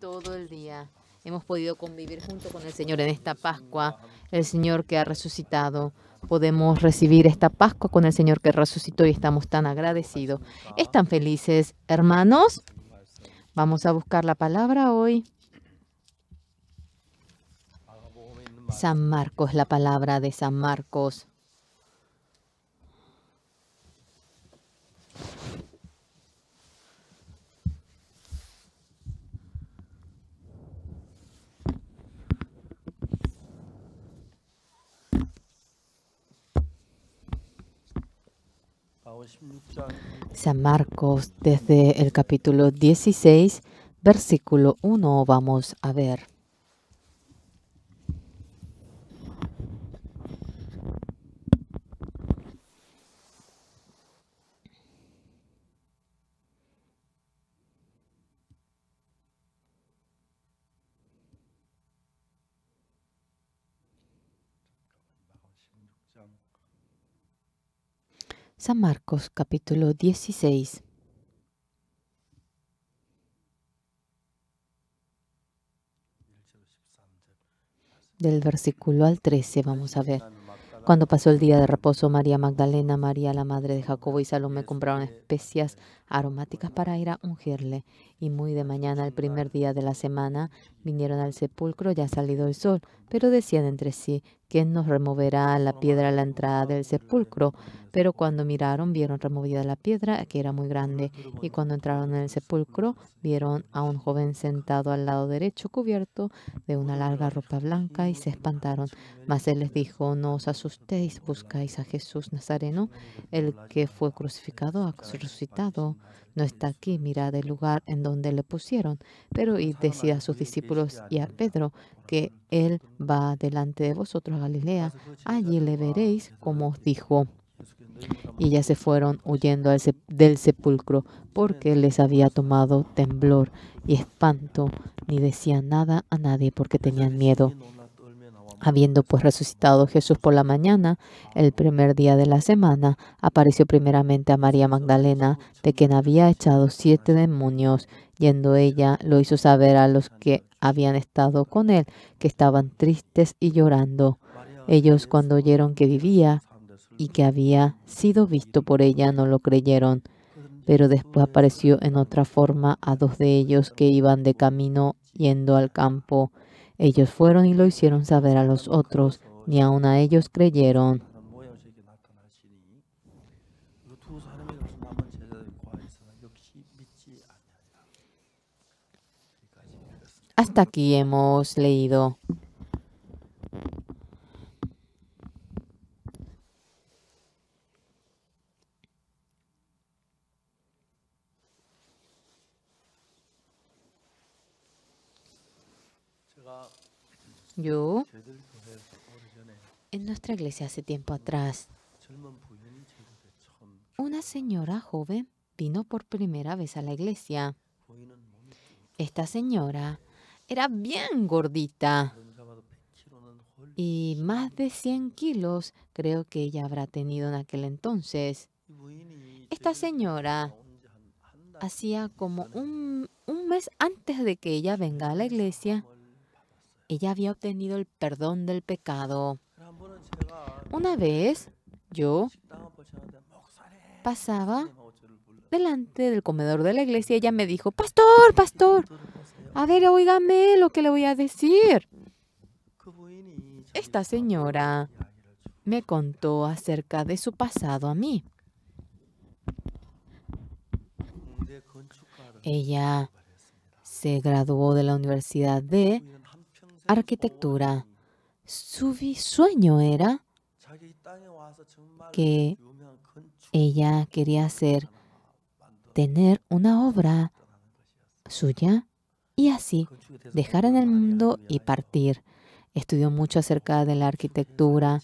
todo el día. Hemos podido convivir junto con el Señor en esta Pascua, el Señor que ha resucitado. Podemos recibir esta Pascua con el Señor que resucitó y estamos tan agradecidos. ¿Están felices, hermanos? Vamos a buscar la palabra hoy. San Marcos, la palabra de San Marcos. San Marcos, desde el capítulo 16, versículo 1, vamos a ver. San Marcos capítulo 16. Del versículo al 13 vamos a ver. Cuando pasó el día de reposo, María Magdalena, María la madre de Jacobo y Salomé compraron especias aromáticas para ir a ungirle. Y muy de mañana, el primer día de la semana, vinieron al sepulcro ya salido el sol, pero decían entre sí, ¿quién nos removerá la piedra a la entrada del sepulcro? Pero cuando miraron, vieron removida la piedra, que era muy grande. Y cuando entraron en el sepulcro, vieron a un joven sentado al lado derecho, cubierto de una larga ropa blanca, y se espantaron. Mas él les dijo, no os asustéis, buscáis a Jesús Nazareno, el que fue crucificado, ha resucitado. No está aquí, mirad el lugar en donde le pusieron. Pero y decid a sus discípulos y a Pedro que él va delante de vosotros a Galilea. Allí le veréis como os dijo y ya se fueron huyendo del sepulcro porque les había tomado temblor y espanto, ni decían nada a nadie porque tenían miedo. Habiendo pues resucitado Jesús por la mañana, el primer día de la semana, apareció primeramente a María Magdalena, de quien había echado siete demonios. Yendo ella, lo hizo saber a los que habían estado con él, que estaban tristes y llorando. Ellos, cuando oyeron que vivía, y que había sido visto por ella no lo creyeron, pero después apareció en otra forma a dos de ellos que iban de camino yendo al campo. Ellos fueron y lo hicieron saber a los otros, ni aun a ellos creyeron. Hasta aquí hemos leído. Yo, en nuestra iglesia hace tiempo atrás, una señora joven vino por primera vez a la iglesia. Esta señora era bien gordita y más de 100 kilos creo que ella habrá tenido en aquel entonces. Esta señora hacía como un, un mes antes de que ella venga a la iglesia, ella había obtenido el perdón del pecado. Una vez yo pasaba delante del comedor de la iglesia y ella me dijo, pastor, pastor, a ver, oígame lo que le voy a decir. Esta señora me contó acerca de su pasado a mí. Ella se graduó de la Universidad de arquitectura. Su sueño era que ella quería hacer, tener una obra suya y así dejar en el mundo y partir. Estudió mucho acerca de la arquitectura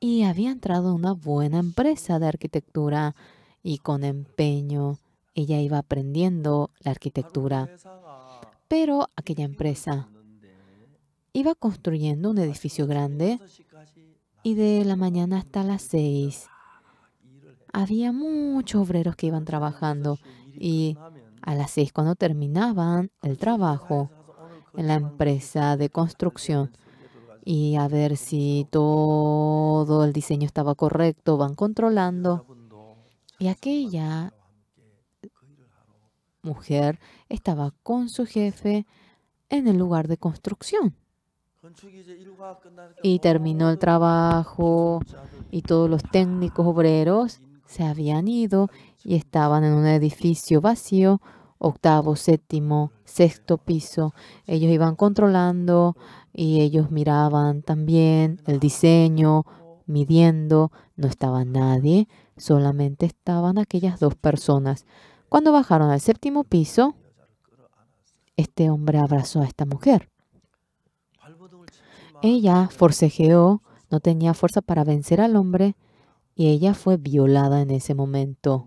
y había entrado en una buena empresa de arquitectura y con empeño ella iba aprendiendo la arquitectura. Pero aquella empresa iba construyendo un edificio grande y de la mañana hasta las seis había muchos obreros que iban trabajando y a las seis cuando terminaban el trabajo en la empresa de construcción y a ver si todo el diseño estaba correcto, van controlando. Y aquella mujer estaba con su jefe en el lugar de construcción. Y terminó el trabajo y todos los técnicos obreros se habían ido y estaban en un edificio vacío, octavo, séptimo, sexto piso. Ellos iban controlando y ellos miraban también el diseño, midiendo. No estaba nadie, solamente estaban aquellas dos personas. Cuando bajaron al séptimo piso, este hombre abrazó a esta mujer. Ella forcejeó, no tenía fuerza para vencer al hombre y ella fue violada en ese momento.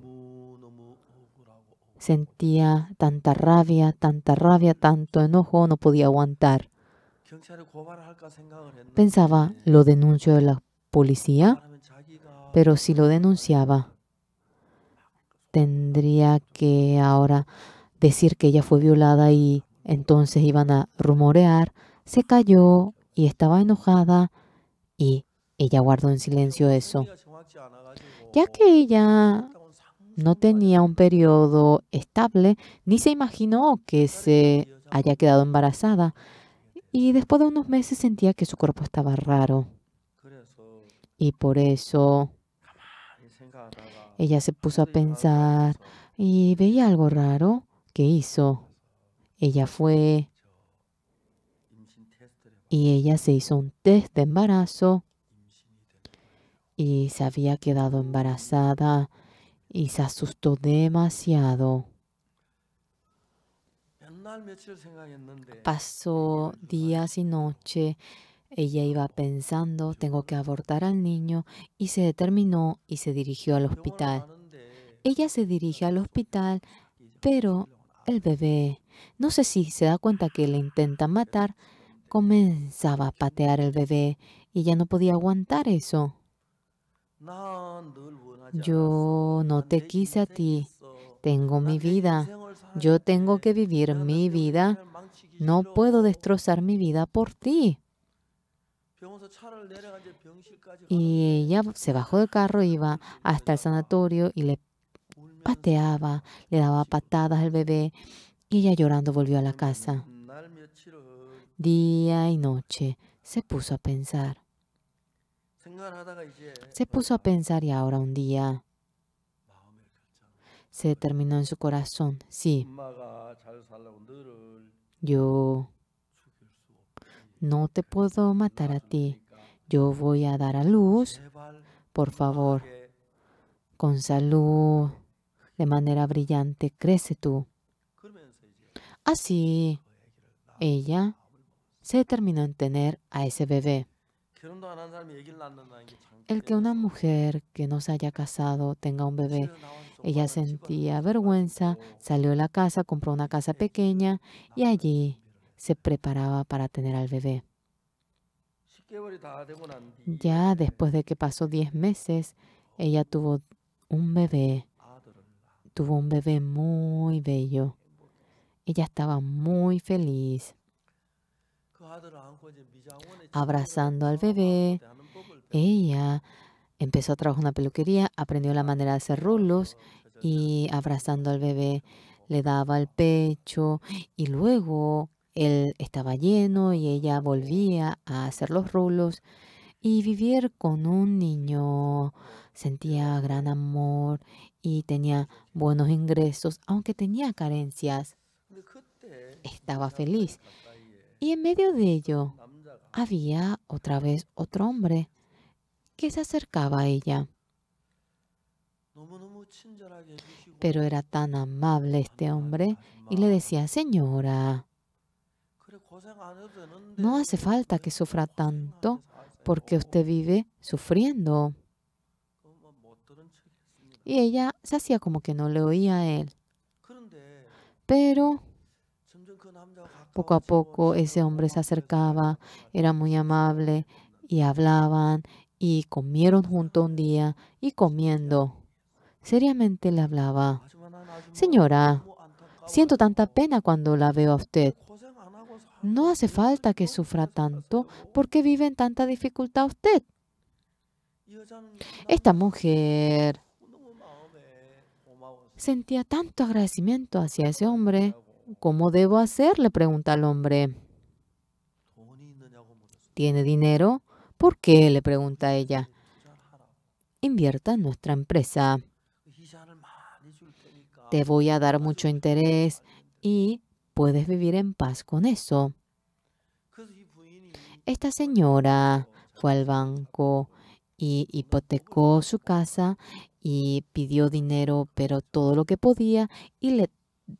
Sentía tanta rabia, tanta rabia, tanto enojo, no podía aguantar. Pensaba, lo denuncio de la policía, pero si lo denunciaba, tendría que ahora decir que ella fue violada y entonces iban a rumorear. Se cayó y estaba enojada y ella guardó en silencio eso. Ya que ella no tenía un periodo estable, ni se imaginó que se haya quedado embarazada. Y después de unos meses sentía que su cuerpo estaba raro. Y por eso ella se puso a pensar y veía algo raro que hizo. Ella fue y ella se hizo un test de embarazo y se había quedado embarazada y se asustó demasiado. Pasó días y noches. Ella iba pensando, tengo que abortar al niño, y se determinó y se dirigió al hospital. Ella se dirige al hospital, pero el bebé, no sé si se da cuenta que le intentan matar, comenzaba a patear el bebé y ya no podía aguantar eso. Yo no te quise a ti, tengo mi vida, yo tengo que vivir mi vida, no puedo destrozar mi vida por ti. Y ella se bajó del carro, iba hasta el sanatorio y le pateaba, le daba patadas al bebé y ella llorando volvió a la casa día y noche, se puso a pensar. Se puso a pensar y ahora un día se determinó en su corazón, sí, yo no te puedo matar a ti, yo voy a dar a luz, por favor, con salud, de manera brillante, crece tú. Así, ella se determinó en tener a ese bebé. El que una mujer que no se haya casado tenga un bebé, ella sentía vergüenza, salió de la casa, compró una casa pequeña y allí se preparaba para tener al bebé. Ya después de que pasó 10 meses, ella tuvo un bebé, tuvo un bebé muy bello. Ella estaba muy feliz abrazando al bebé. Ella empezó a trabajar en una peluquería, aprendió la manera de hacer rulos y abrazando al bebé le daba el pecho y luego él estaba lleno y ella volvía a hacer los rulos y vivir con un niño sentía gran amor y tenía buenos ingresos, aunque tenía carencias. Estaba feliz y en medio de ello había otra vez otro hombre que se acercaba a ella. Pero era tan amable este hombre y le decía, señora, no hace falta que sufra tanto porque usted vive sufriendo. Y ella se hacía como que no le oía a él. Pero poco a poco ese hombre se acercaba, era muy amable y hablaban y comieron junto un día y comiendo. Seriamente le hablaba, Señora, Siento tanta pena cuando la veo a usted. No hace falta que sufra tanto porque vive en tanta dificultad usted. Esta mujer sentía tanto agradecimiento hacia ese hombre. ¿Cómo debo hacer? Le pregunta al hombre. ¿Tiene dinero? ¿Por qué? le pregunta ella. Invierta en nuestra empresa. Te voy a dar mucho interés y puedes vivir en paz con eso. Esta señora fue al banco y hipotecó su casa y pidió dinero, pero todo lo que podía, y le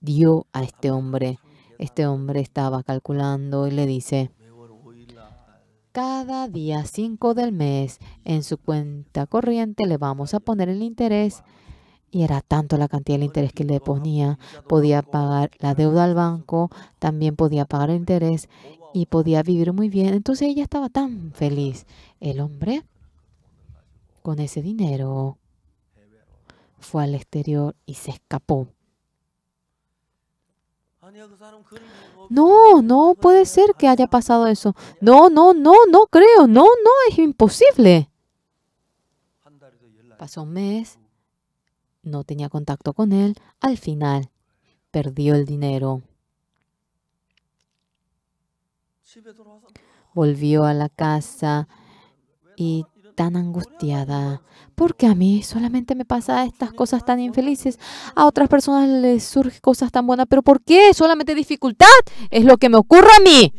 dio a este hombre. Este hombre estaba calculando y le dice, cada día 5 del mes en su cuenta corriente le vamos a poner el interés. Y era tanto la cantidad de interés que le ponía. Podía pagar la deuda al banco, también podía pagar el interés y podía vivir muy bien. Entonces ella estaba tan feliz. El hombre, con ese dinero, fue al exterior y se escapó. No, no puede ser que haya pasado eso. No, no, no, no creo. No, no, es imposible. Pasó un mes, no tenía contacto con él. Al final, perdió el dinero. Volvió a la casa y tan angustiada. Porque a mí solamente me pasa estas cosas tan infelices. A otras personas les surgen cosas tan buenas. Pero ¿por qué? Solamente dificultad es lo que me ocurre a mí.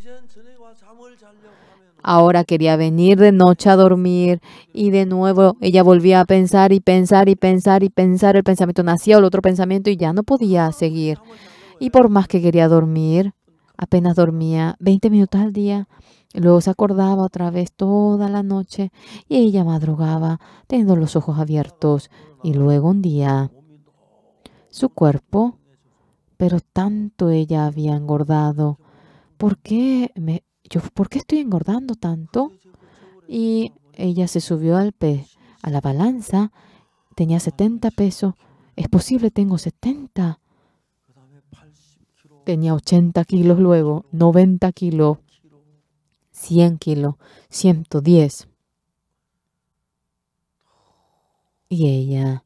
Ahora quería venir de noche a dormir y de nuevo ella volvía a pensar y pensar y pensar y pensar. El pensamiento nacía el otro pensamiento y ya no podía seguir. Y por más que quería dormir, apenas dormía 20 minutos al día. Luego se acordaba otra vez toda la noche y ella madrugaba teniendo los ojos abiertos. Y luego un día su cuerpo, pero tanto ella había engordado. ¿Por qué, yo, ¿por qué estoy engordando tanto? Y ella se subió al pez, a la balanza. Tenía 70 pesos. Es posible, tengo 70. Tenía 80 kilos luego, 90 kilos. 100 kilos, 110. Y ella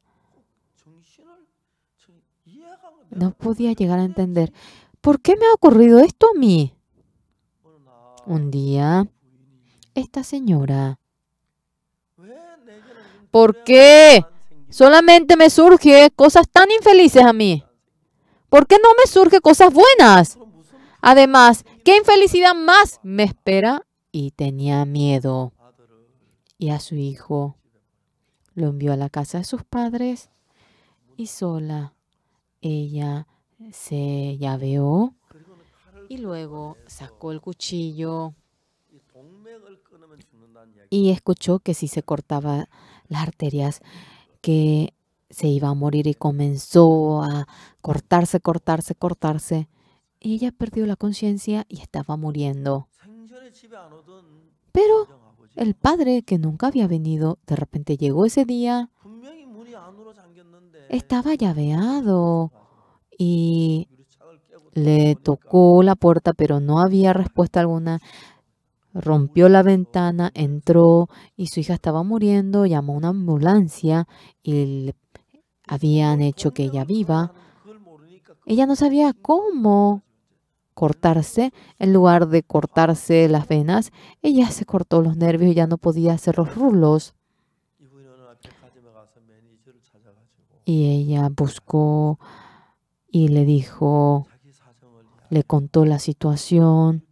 no podía llegar a entender, ¿por qué me ha ocurrido esto a mí? Un día, esta señora, ¿por qué solamente me surge cosas tan infelices a mí? ¿Por qué no me surge cosas buenas? Además, ¿qué infelicidad más me espera? Y tenía miedo. Y a su hijo lo envió a la casa de sus padres y sola ella se llaveó y luego sacó el cuchillo y escuchó que si se cortaba las arterias que se iba a morir y comenzó a cortarse, cortarse, cortarse ella perdió la conciencia y estaba muriendo. Pero el padre, que nunca había venido, de repente llegó ese día. Estaba llaveado y le tocó la puerta, pero no había respuesta alguna. Rompió la ventana, entró y su hija estaba muriendo. Llamó a una ambulancia y habían hecho que ella viva. Ella no sabía cómo cortarse, en lugar de cortarse las venas, ella se cortó los nervios y ya no podía hacer los rulos. Y ella buscó y le dijo, le contó la situación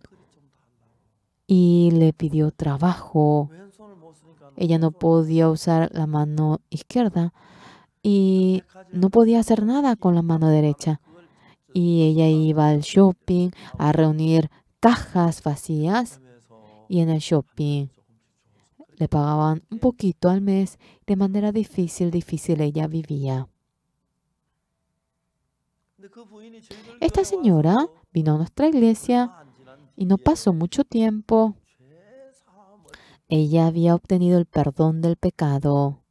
y le pidió trabajo. Ella no podía usar la mano izquierda y no podía hacer nada con la mano derecha y ella iba al shopping a reunir cajas vacías y en el shopping le pagaban un poquito al mes. De manera difícil, difícil ella vivía. Esta señora vino a nuestra iglesia y no pasó mucho tiempo. Ella había obtenido el perdón del pecado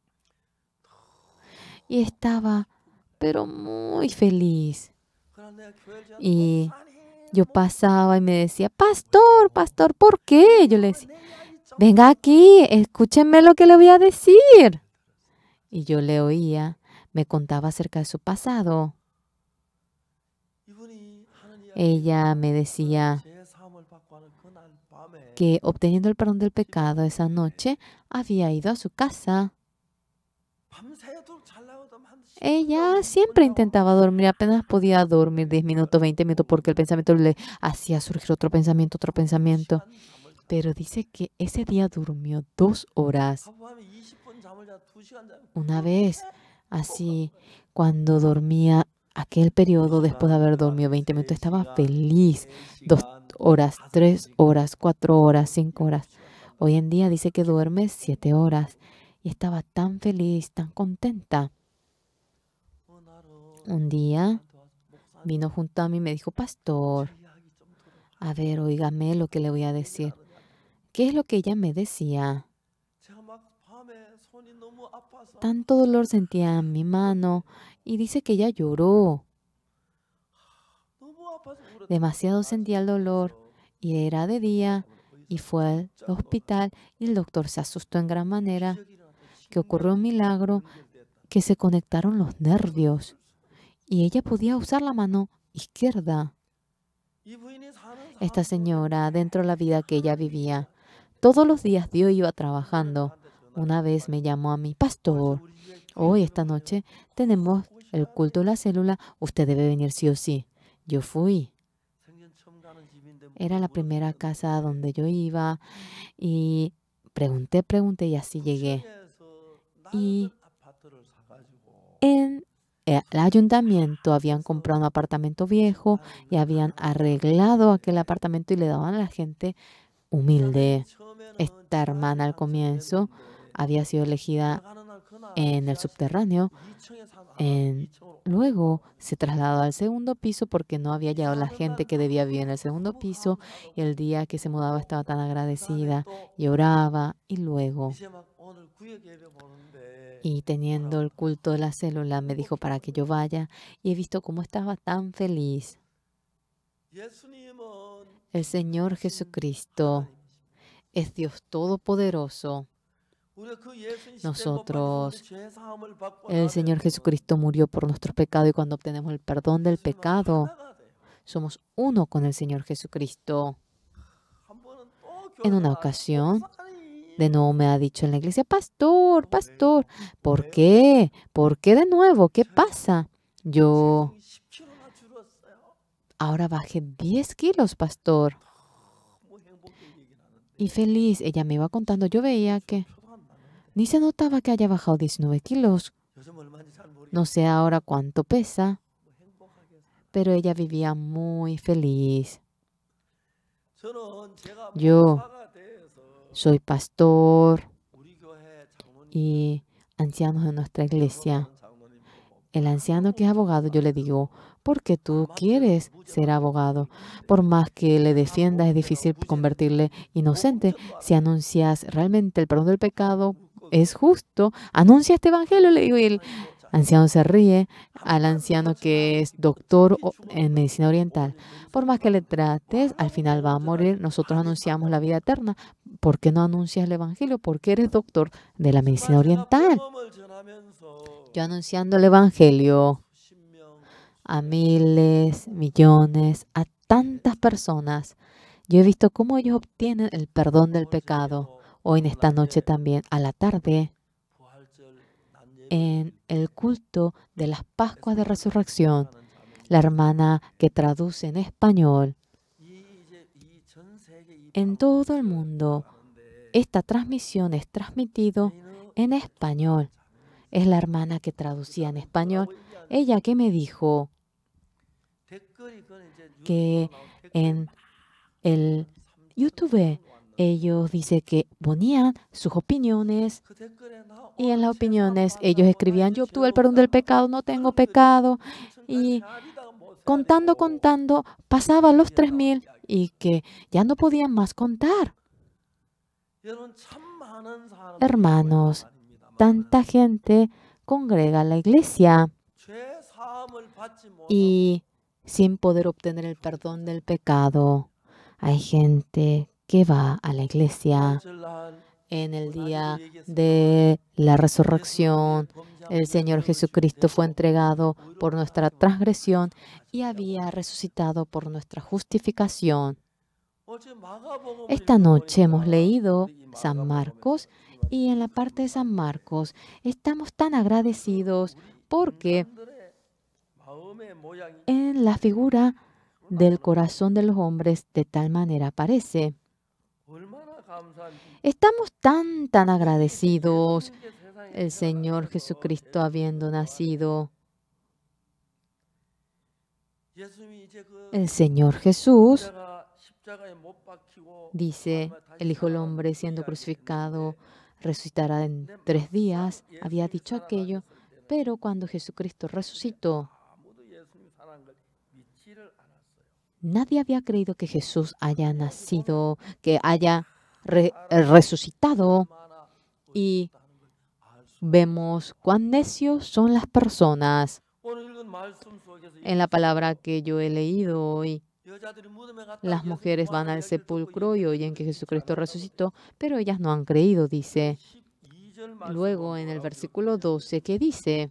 y estaba, pero muy feliz. Y yo pasaba y me decía, pastor, pastor, ¿por qué? Yo le decía, venga aquí, escúchenme lo que le voy a decir. Y yo le oía, me contaba acerca de su pasado. Ella me decía que obteniendo el perdón del pecado esa noche, había ido a su casa. Ella siempre intentaba dormir, apenas podía dormir 10 minutos, 20 minutos, porque el pensamiento le hacía surgir otro pensamiento, otro pensamiento. Pero dice que ese día durmió dos horas. Una vez, así, cuando dormía aquel periodo, después de haber dormido 20 minutos, estaba feliz. Dos horas, tres horas, cuatro horas, cinco horas. Hoy en día dice que duerme siete horas y estaba tan feliz, tan contenta. Un día vino junto a mí y me dijo, pastor, a ver, oígame lo que le voy a decir. ¿Qué es lo que ella me decía? Tanto dolor sentía en mi mano y dice que ella lloró. Demasiado sentía el dolor y era de día y fue al hospital y el doctor se asustó en gran manera que ocurrió un milagro que se conectaron los nervios y ella podía usar la mano izquierda. Esta señora, dentro de la vida que ella vivía, todos los días Dios iba trabajando. Una vez me llamó a mi pastor, hoy esta noche tenemos el culto de la célula, usted debe venir sí o sí. Yo fui. Era la primera casa donde yo iba y pregunté, pregunté y así llegué. Y en el ayuntamiento habían comprado un apartamento viejo y habían arreglado aquel apartamento y le daban a la gente humilde. Esta hermana al comienzo había sido elegida en el subterráneo. luego se trasladó al segundo piso porque no había llegado la gente que debía vivir en el segundo piso y el día que se mudaba estaba tan agradecida y oraba y luego y teniendo el culto de la célula me dijo para que yo vaya y he visto cómo estaba tan feliz. El Señor Jesucristo es Dios Todopoderoso. Nosotros, el Señor Jesucristo murió por nuestros pecados y cuando obtenemos el perdón del pecado, somos uno con el Señor Jesucristo. En una ocasión, de nuevo me ha dicho en la iglesia, pastor, pastor, ¿por qué? ¿Por qué de nuevo? ¿Qué pasa? Yo ahora bajé 10 kilos, pastor. Y feliz, ella me iba contando, yo veía que ni se notaba que haya bajado 19 kilos. No sé ahora cuánto pesa, pero ella vivía muy feliz. Yo soy pastor y ancianos de nuestra iglesia. El anciano que es abogado, yo le digo, ¿por qué tú quieres ser abogado? Por más que le defiendas, es difícil convertirle inocente. Si anuncias realmente el perdón del pecado, es justo. Anuncia este evangelio, le digo, el anciano se ríe al anciano que es doctor en medicina oriental. Por más que le trates, al final va a morir. Nosotros anunciamos la vida eterna. ¿Por qué no anuncias el Evangelio? Porque eres doctor de la medicina oriental. Yo anunciando el Evangelio a miles, millones, a tantas personas. Yo he visto cómo ellos obtienen el perdón del pecado. Hoy en esta noche también, a la tarde, en el culto de las Pascuas de Resurrección, la hermana que traduce en español, en todo el mundo, esta transmisión es transmitido en español. Es la hermana que traducía en español. Ella que me dijo que en el YouTube ellos dicen que ponían sus opiniones y en las opiniones ellos escribían, yo obtuve el perdón del pecado, no tengo pecado. Y contando, contando, pasaban los tres mil y que ya no podían más contar. Hermanos, tanta gente congrega la iglesia y sin poder obtener el perdón del pecado. Hay gente que va a la iglesia en el día de la resurrección. El Señor Jesucristo fue entregado por nuestra transgresión y había resucitado por nuestra justificación. Esta noche hemos leído San Marcos y en la parte de San Marcos estamos tan agradecidos porque en la figura del corazón de los hombres de tal manera aparece. Estamos tan, tan agradecidos el Señor Jesucristo habiendo nacido. El Señor Jesús dice, el Hijo del Hombre siendo crucificado resucitará en tres días. Había dicho aquello, pero cuando Jesucristo resucitó, nadie había creído que Jesús haya nacido, que haya resucitado. Y vemos cuán necios son las personas. En la palabra que yo he leído hoy, las mujeres van al sepulcro y oyen que Jesucristo resucitó, pero ellas no han creído, dice. Luego en el versículo 12, ¿qué dice?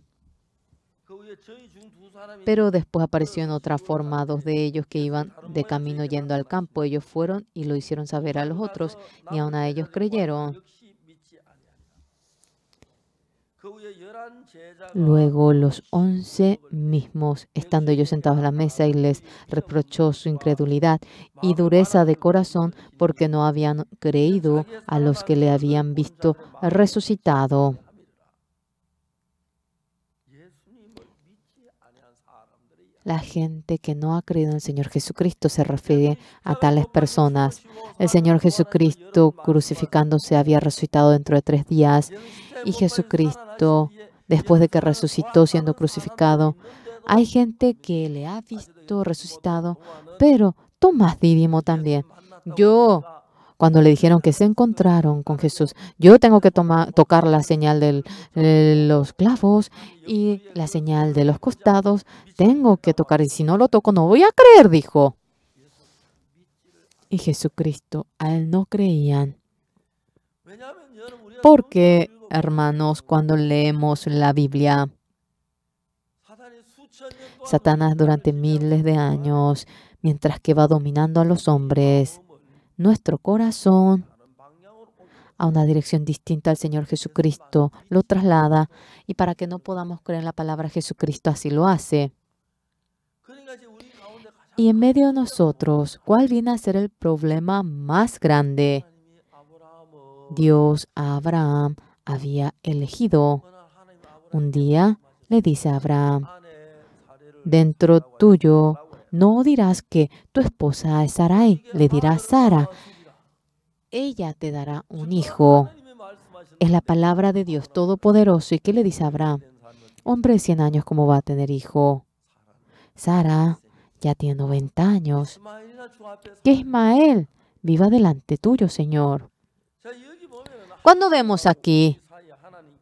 Pero después apareció en otra forma dos de ellos que iban de camino yendo al campo. Ellos fueron y lo hicieron saber a los otros, ni aun a ellos creyeron. Luego los once mismos, estando ellos sentados a la mesa, y les reprochó su incredulidad y dureza de corazón porque no habían creído a los que le habían visto resucitado. La gente que no ha creído en el Señor Jesucristo se refiere a tales personas. El Señor Jesucristo crucificándose había resucitado dentro de tres días y Jesucristo, después de que resucitó siendo crucificado, hay gente que le ha visto resucitado, pero Tomás Dídimo también. Yo, cuando le dijeron que se encontraron con Jesús, yo tengo que tocar la señal de los clavos y la señal de los costados, tengo que tocar, y si no lo toco no voy a creer, dijo. Y Jesucristo, a él no creían. Porque hermanos, cuando leemos la Biblia. Satanás durante miles de años, mientras que va dominando a los hombres, nuestro corazón a una dirección distinta al Señor Jesucristo, lo traslada y para que no podamos creer en la palabra Jesucristo, así lo hace. Y en medio de nosotros, ¿cuál viene a ser el problema más grande? Dios a Abraham había elegido. Un día le dice a Abraham, dentro tuyo no dirás que tu esposa es Sarai, le dirás Sara, ella te dará un hijo. Es la palabra de Dios Todopoderoso. ¿Y qué le dice Abraham? Hombre de 100 años, ¿cómo va a tener hijo? Sara ya tiene 90 años. Que Ismael viva delante tuyo, Señor. Cuando vemos aquí,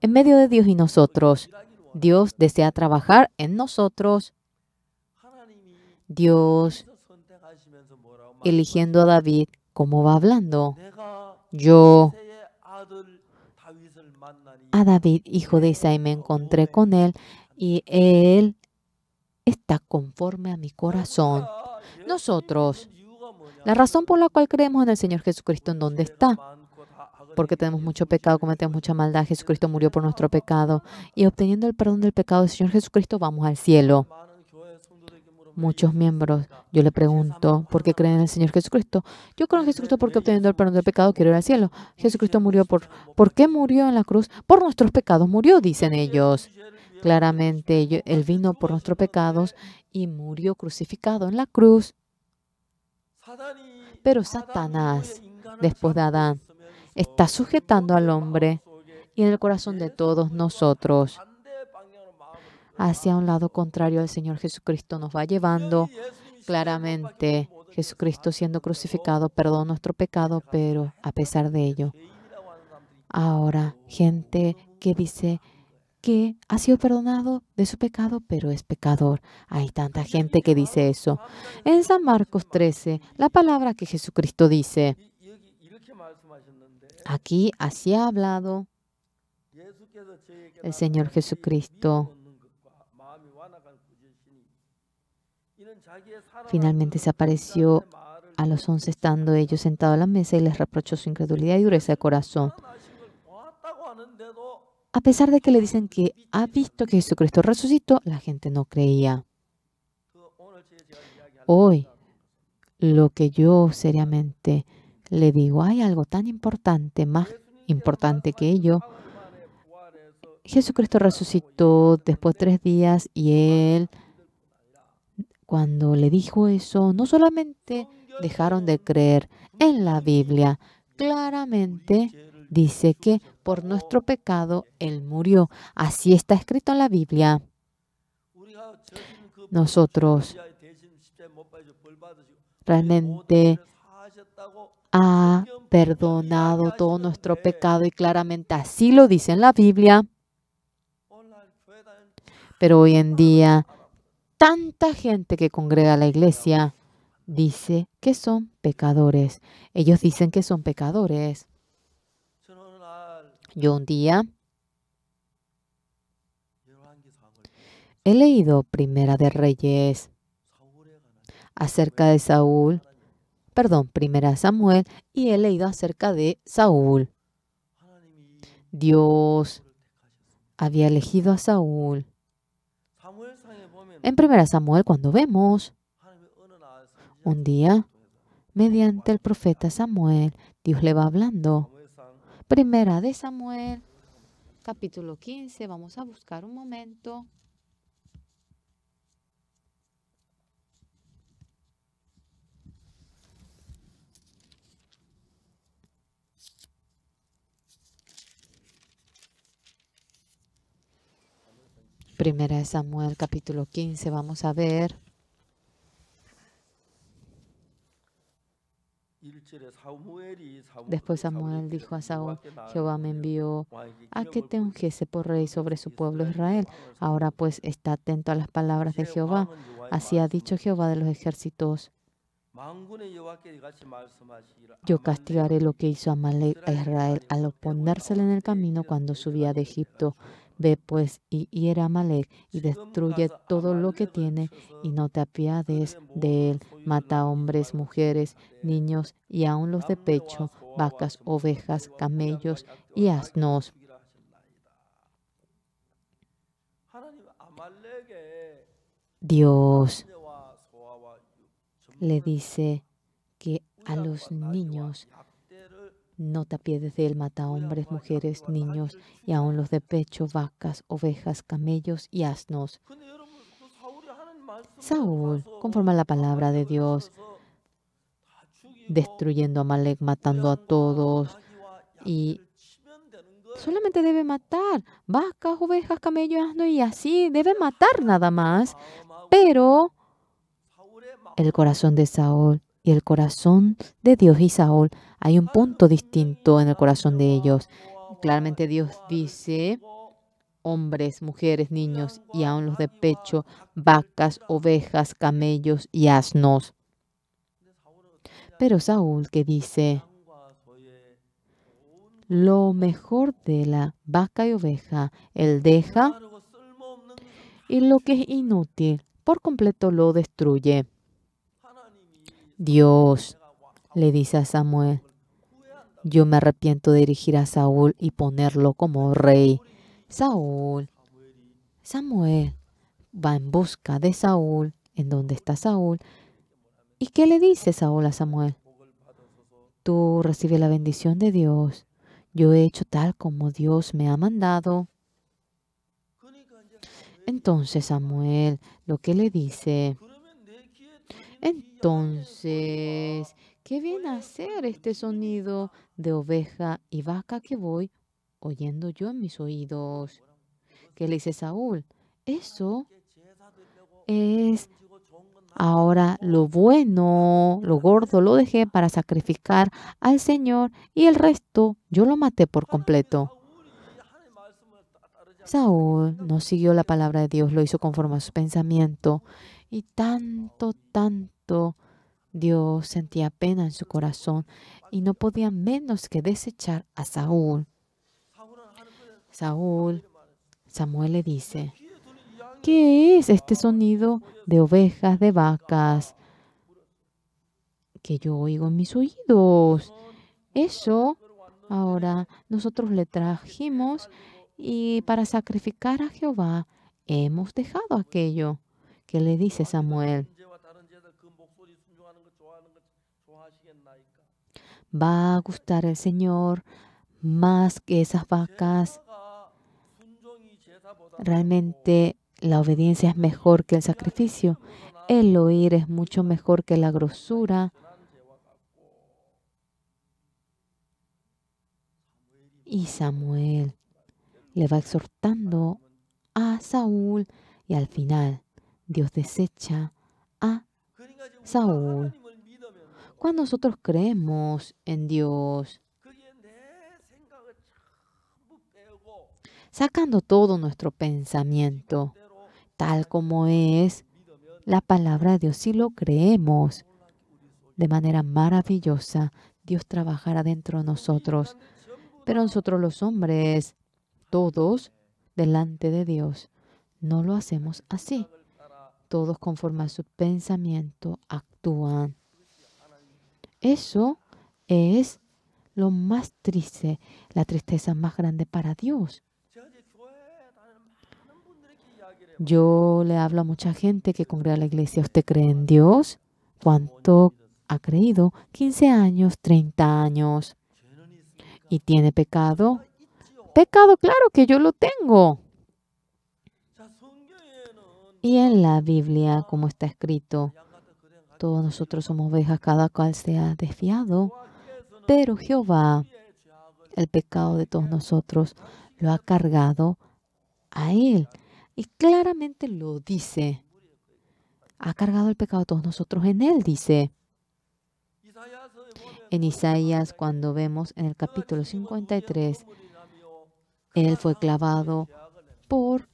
en medio de Dios y nosotros, Dios desea trabajar en nosotros. Dios eligiendo a David, ¿cómo va hablando? Yo a David, hijo de Isaí, me encontré con él y él está conforme a mi corazón. Nosotros, la razón por la cual creemos en el Señor Jesucristo, ¿en dónde está? porque tenemos mucho pecado, cometemos mucha maldad. Jesucristo murió por nuestro pecado y obteniendo el perdón del pecado del Señor Jesucristo vamos al cielo. Muchos miembros, yo le pregunto, ¿por qué creen en el Señor Jesucristo? Yo creo en Jesucristo porque obteniendo el perdón del pecado quiero ir al cielo. Jesucristo murió por... ¿Por qué murió en la cruz? Por nuestros pecados murió, dicen ellos. Claramente, Él vino por nuestros pecados y murió crucificado en la cruz. Pero Satanás, después de Adán, está sujetando al hombre y en el corazón de todos nosotros hacia un lado contrario al Señor Jesucristo nos va llevando claramente. Jesucristo siendo crucificado perdonó nuestro pecado, pero a pesar de ello, ahora gente que dice que ha sido perdonado de su pecado, pero es pecador. Hay tanta gente que dice eso. En San Marcos 13, la palabra que Jesucristo dice, aquí así ha hablado el Señor Jesucristo. Finalmente se apareció a los once estando ellos sentados a la mesa y les reprochó su incredulidad y dureza de corazón. A pesar de que le dicen que ha visto que Jesucristo resucitó, la gente no creía. Hoy, lo que yo seriamente le digo, hay algo tan importante, más importante que ello. Jesucristo resucitó después de tres días y él, cuando le dijo eso, no solamente dejaron de creer en la Biblia, claramente dice que por nuestro pecado Él murió. Así está escrito en la Biblia. Nosotros realmente ha perdonado todo nuestro pecado y claramente así lo dice en la Biblia. Pero hoy en día, tanta gente que congrega la iglesia dice que son pecadores. Ellos dicen que son pecadores. Yo un día he leído Primera de Reyes acerca de Saúl, perdón, Primera Samuel, y he leído acerca de Saúl. Dios había elegido a Saúl. En Primera Samuel, cuando vemos un día, mediante el profeta Samuel, Dios le va hablando. Primera de Samuel, capítulo 15. Vamos a buscar un momento. Primera de Samuel, capítulo 15. Vamos a ver. Después Samuel dijo a Saúl, Jehová me envió a que te ungiese por rey sobre su pueblo Israel. Ahora pues está atento a las palabras de Jehová. Así ha dicho Jehová de los ejércitos. Yo castigaré lo que hizo Amalek a Israel al oponérsele en el camino cuando subía de Egipto. Ve pues y hiera a Malek y destruye todo lo que tiene y no te apiades de él. Mata hombres, mujeres, niños y aun los de pecho, vacas, ovejas, camellos y asnos. Dios le dice que a los niños no te apiedes de él, mata hombres, mujeres, niños y aun los de pecho, vacas, ovejas, camellos y asnos. Saúl, conforme a la palabra de Dios, destruyendo a Malek, matando a todos y solamente debe matar vacas, ovejas, camellos, asnos y así debe matar nada más. Pero el corazón de Saúl y el corazón de Dios y Saúl, hay un punto distinto en el corazón de ellos. Claramente Dios dice, hombres, mujeres, niños y aun los de pecho, vacas, ovejas, camellos y asnos. Pero Saúl que dice, lo mejor de la vaca y oveja, él deja y lo que es inútil, por completo lo destruye. Dios le dice a Samuel, yo me arrepiento de dirigir a Saúl y ponerlo como rey. Saúl, Samuel va en busca de Saúl, en donde está Saúl. ¿Y qué le dice Saúl a Samuel? Tú recibes la bendición de Dios. Yo he hecho tal como Dios me ha mandado. Entonces Samuel lo que le dice, entonces, ¿qué viene a ser este sonido de oveja y vaca que voy oyendo yo en mis oídos? ¿Qué le dice Saúl? Eso es ahora lo bueno, lo gordo lo dejé para sacrificar al Señor y el resto yo lo maté por completo. Saúl no siguió la palabra de Dios, lo hizo conforme a su pensamiento. Y tanto, tanto Dios sentía pena en su corazón y no podía menos que desechar a Saúl. Saúl, Samuel le dice, ¿qué es este sonido de ovejas, de vacas que yo oigo en mis oídos? Eso ahora nosotros le trajimos y para sacrificar a Jehová hemos dejado aquello que le dice Samuel. ¿Va a gustar el Señor más que esas vacas? Realmente la obediencia es mejor que el sacrificio. El oír es mucho mejor que la grosura. Y Samuel le va exhortando a Saúl y al final Dios desecha a Saúl. Cuando nosotros creemos en Dios, sacando todo nuestro pensamiento, tal como es la palabra de Dios, si lo creemos de manera maravillosa, Dios trabajará dentro de nosotros. Pero nosotros los hombres, todos delante de Dios, no lo hacemos así. Todos conforme a su pensamiento actúan. Eso es lo más triste, la tristeza más grande para Dios. Yo le hablo a mucha gente que congrega la iglesia. ¿Usted cree en Dios? ¿Cuánto ha creído? 15 años, 30 años. ¿Y tiene pecado? Pecado, claro que yo lo tengo. Y en la Biblia, como está escrito, todos nosotros somos ovejas, cada cual se ha desviado, pero Jehová, el pecado de todos nosotros, lo ha cargado a Él. Y claramente lo dice. Ha cargado el pecado de todos nosotros en Él, dice. En Isaías, cuando vemos en el capítulo 53, Él fue clavado por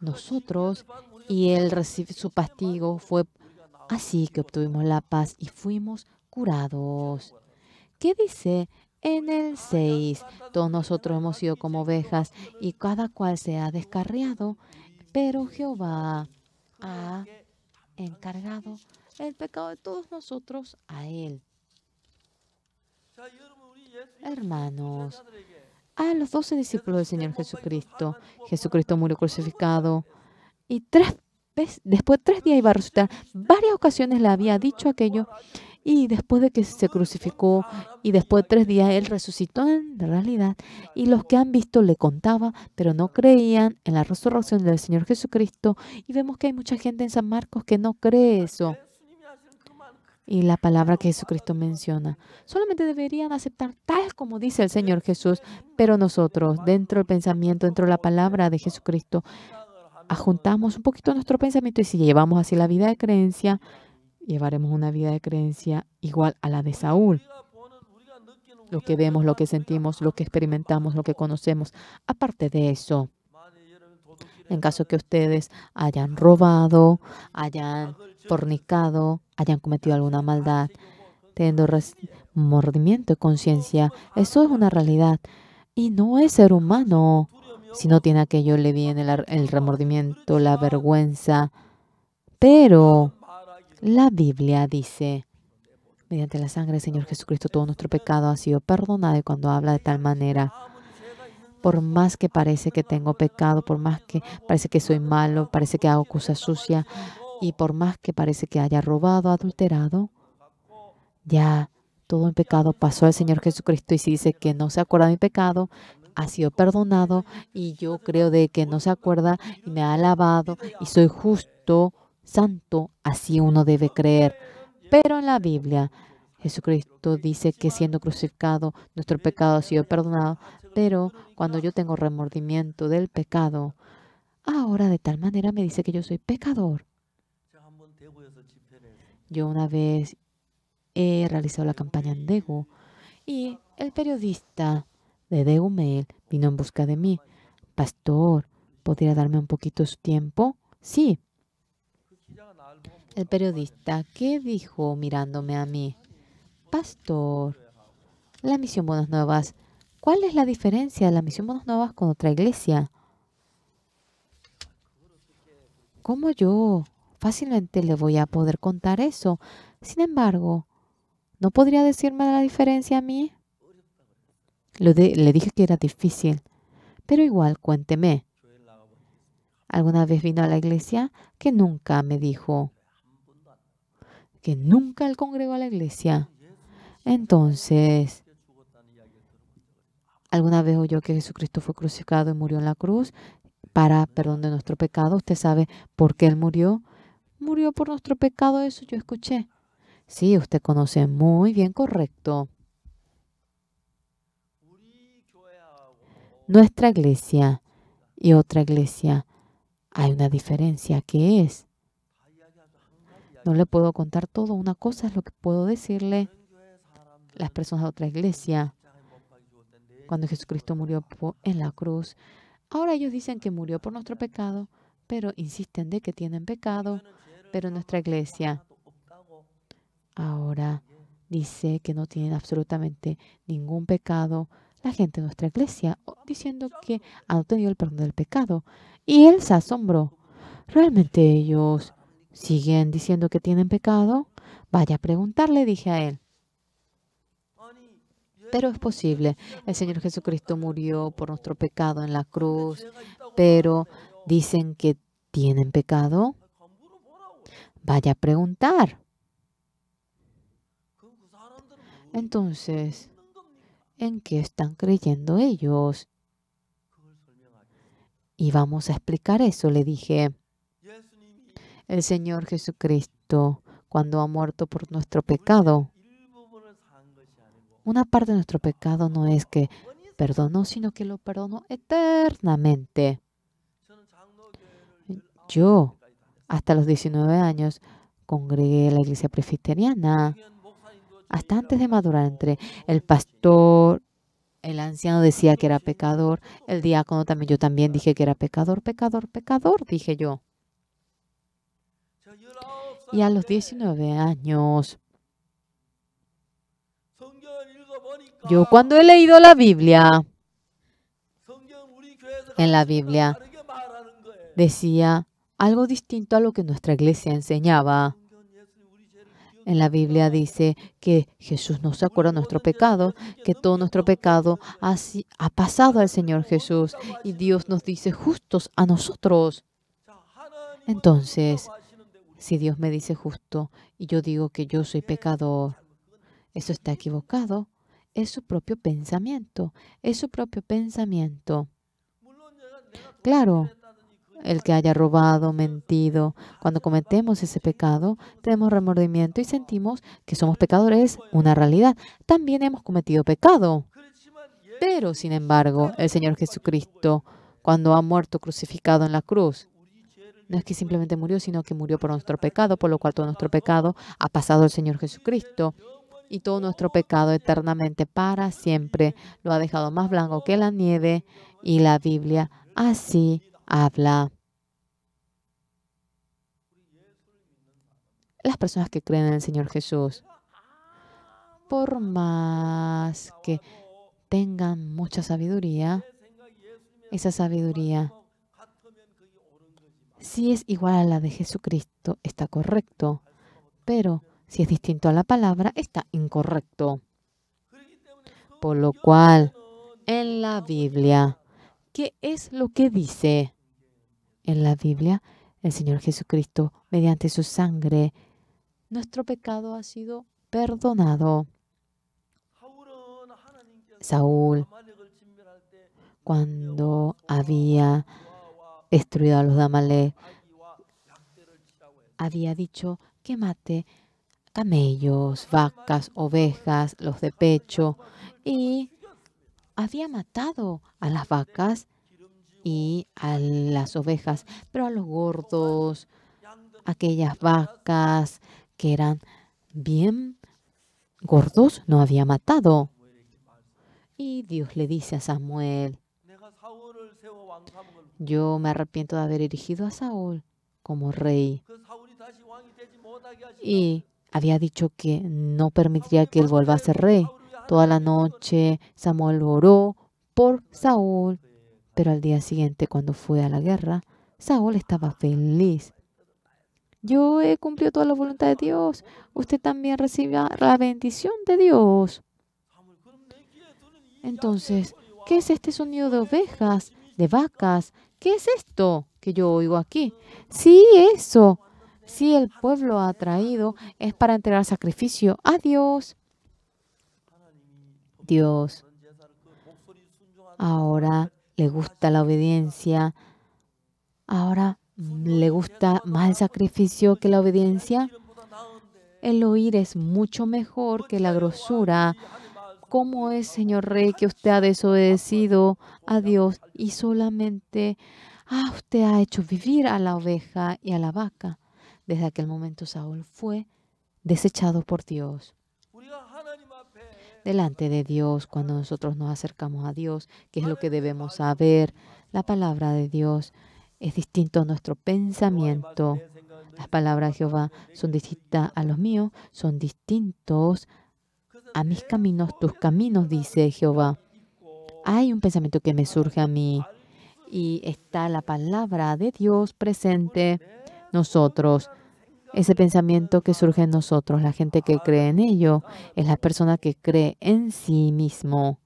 nosotros y Él recibió su castigo, fue Así que obtuvimos la paz y fuimos curados. ¿Qué dice en el 6? Todos nosotros hemos sido como ovejas y cada cual se ha descarriado, pero Jehová ha encargado el pecado de todos nosotros a Él. Hermanos, a los doce discípulos del Señor Jesucristo, Jesucristo murió crucificado y tres Después de tres días iba a resucitar. Varias ocasiones le había dicho aquello y después de que se crucificó y después de tres días él resucitó en realidad y los que han visto le contaba, pero no creían en la resurrección del Señor Jesucristo y vemos que hay mucha gente en San Marcos que no cree eso. Y la palabra que Jesucristo menciona. Solamente deberían aceptar tal como dice el Señor Jesús, pero nosotros, dentro del pensamiento, dentro de la palabra de Jesucristo, ajuntamos un poquito nuestro pensamiento y si llevamos así la vida de creencia, llevaremos una vida de creencia igual a la de Saúl. Lo que vemos, lo que sentimos, lo que experimentamos, lo que conocemos. Aparte de eso, en caso que ustedes hayan robado, hayan fornicado, hayan cometido alguna maldad, teniendo mordimiento de conciencia, eso es una realidad. Y no es ser humano si no tiene aquello, le viene el, remordimiento, la vergüenza. Pero la Biblia dice, mediante la sangre del Señor Jesucristo, todo nuestro pecado ha sido perdonado. Y cuando habla de tal manera, por más que parece que tengo pecado, por más que parece que soy malo, parece que hago cosas sucias, y por más que parece que haya robado, adulterado, ya todo el pecado pasó al Señor Jesucristo y si dice que no se acuerda de mi pecado, ha sido perdonado y yo creo de que no se acuerda y me ha alabado y soy justo, santo, así uno debe creer. Pero en la Biblia, Jesucristo dice que siendo crucificado, nuestro pecado ha sido perdonado, pero cuando yo tengo remordimiento del pecado, ahora de tal manera me dice que yo soy pecador. Yo una vez he realizado la campaña en Dego y el periodista de Deumel vino en busca de mí. Pastor, ¿Podría darme un poquito su tiempo? Sí. El periodista, ¿qué dijo mirándome a mí? Pastor, la misión Buenas Nuevas, ¿cuál es la diferencia de la misión Buenas Nuevas con otra iglesia? ¿Cómo yo fácilmente le voy a poder contar eso? Sin embargo, ¿no podría decirme la diferencia a mí? Le, dije que era difícil, pero igual cuénteme. ¿Alguna vez vino a la iglesia? Que nunca me dijo. Que nunca él congregó a la iglesia. Entonces, ¿alguna vez oyó que Jesucristo fue crucificado y murió en la cruz para perdón de nuestro pecado? ¿Usted sabe por qué él murió? Murió por nuestro pecado, eso yo escuché. Sí, usted conoce muy bien, correcto. Nuestra iglesia y otra iglesia hay una diferencia que es. No le puedo contar todo. Una cosa es lo que puedo decirle las personas de otra iglesia cuando Jesucristo murió en la cruz. Ahora ellos dicen que murió por nuestro pecado, pero insisten de que tienen pecado. Pero nuestra iglesia ahora dice que no tienen absolutamente ningún pecado. La gente de nuestra iglesia diciendo que han tenido el perdón del pecado. Y él se asombró. ¿Realmente ellos siguen diciendo que tienen pecado? Vaya a preguntarle, dije a él. Pero es posible. El Señor Jesucristo murió por nuestro pecado en la cruz, pero dicen que tienen pecado. Vaya a preguntar. Entonces, ¿en qué están creyendo ellos? Y vamos a explicar eso, le dije. El Señor Jesucristo, cuando ha muerto por nuestro pecado, una parte de nuestro pecado no es que perdonó, sino que lo perdonó eternamente. Yo, hasta los 19 años, congregué la iglesia presbiteriana. Hasta antes de madurar entre el pastor el anciano decía que era pecador. El diácono también, yo también dije que era pecador, pecador, pecador, dije yo. Y a los 19 años, yo cuando he leído la Biblia, en la Biblia decía algo distinto a lo que nuestra iglesia enseñaba. En la Biblia dice que Jesús no se acuerda de nuestro pecado, que todo nuestro pecado ha, ha pasado al Señor Jesús y Dios nos dice justos a nosotros. Entonces, si Dios me dice justo y yo digo que yo soy pecador, eso está equivocado. Es su propio pensamiento, es su propio pensamiento. Claro, el que haya robado, mentido. Cuando cometemos ese pecado, tenemos remordimiento y sentimos que somos pecadores, una realidad. También hemos cometido pecado. Pero, sin embargo, el Señor Jesucristo, cuando ha muerto crucificado en la cruz, no es que simplemente murió, sino que murió por nuestro pecado, por lo cual todo nuestro pecado ha pasado al Señor Jesucristo. Y todo nuestro pecado eternamente para siempre lo ha dejado más blanco que la nieve. Y la Biblia así habla. Las personas que creen en el Señor Jesús, por más que tengan mucha sabiduría, esa sabiduría, si es igual a la de Jesucristo, está correcto, pero si es distinto a la palabra, está incorrecto. Por lo cual, en la Biblia, ¿qué es lo que dice? En la Biblia, el Señor Jesucristo, mediante su sangre, nuestro pecado ha sido perdonado. Saúl, cuando había destruido a los Damalek, había dicho que mate camellos, vacas, ovejas, los de pecho, y había matado a las vacas y a las ovejas, pero a los gordos, aquellas vacas que eran bien gordos, no había matado. Y Dios le dice a Samuel, Yo me arrepiento de haber erigido a Saúl como rey. Y había dicho que no permitiría que él vuelva a ser rey. Toda la noche Samuel oró por Saúl, pero al día siguiente, cuando fue a la guerra, Saúl estaba feliz. Yo he cumplido toda la voluntad de Dios. Usted también reciba la bendición de Dios. Entonces, ¿qué es este sonido de ovejas, de vacas? ¿Qué es esto que yo oigo aquí? Sí, eso. Sí, el pueblo ha traído es para entregar sacrificio a Dios. Dios ahora le gusta la obediencia. Ahora le gusta más el sacrificio que la obediencia. El oír es mucho mejor que la grosura. ¿Cómo es, Señor Rey, que usted ha desobedecido a Dios y solamente ah, usted ha hecho vivir a la oveja y a la vaca? Desde aquel momento Saúl fue desechado por Dios. Delante de Dios, cuando nosotros nos acercamos a Dios, que es lo que debemos saber, la palabra de Dios es distinto a nuestro pensamiento. Las palabras de Jehová son distintas a los míos, son distintos a mis caminos, tus caminos, dice Jehová. Hay un pensamiento que me surge a mí y está la palabra de Dios presente. Nosotros, ese pensamiento que surge en nosotros, la gente que cree en ello, es la persona que cree en sí mismo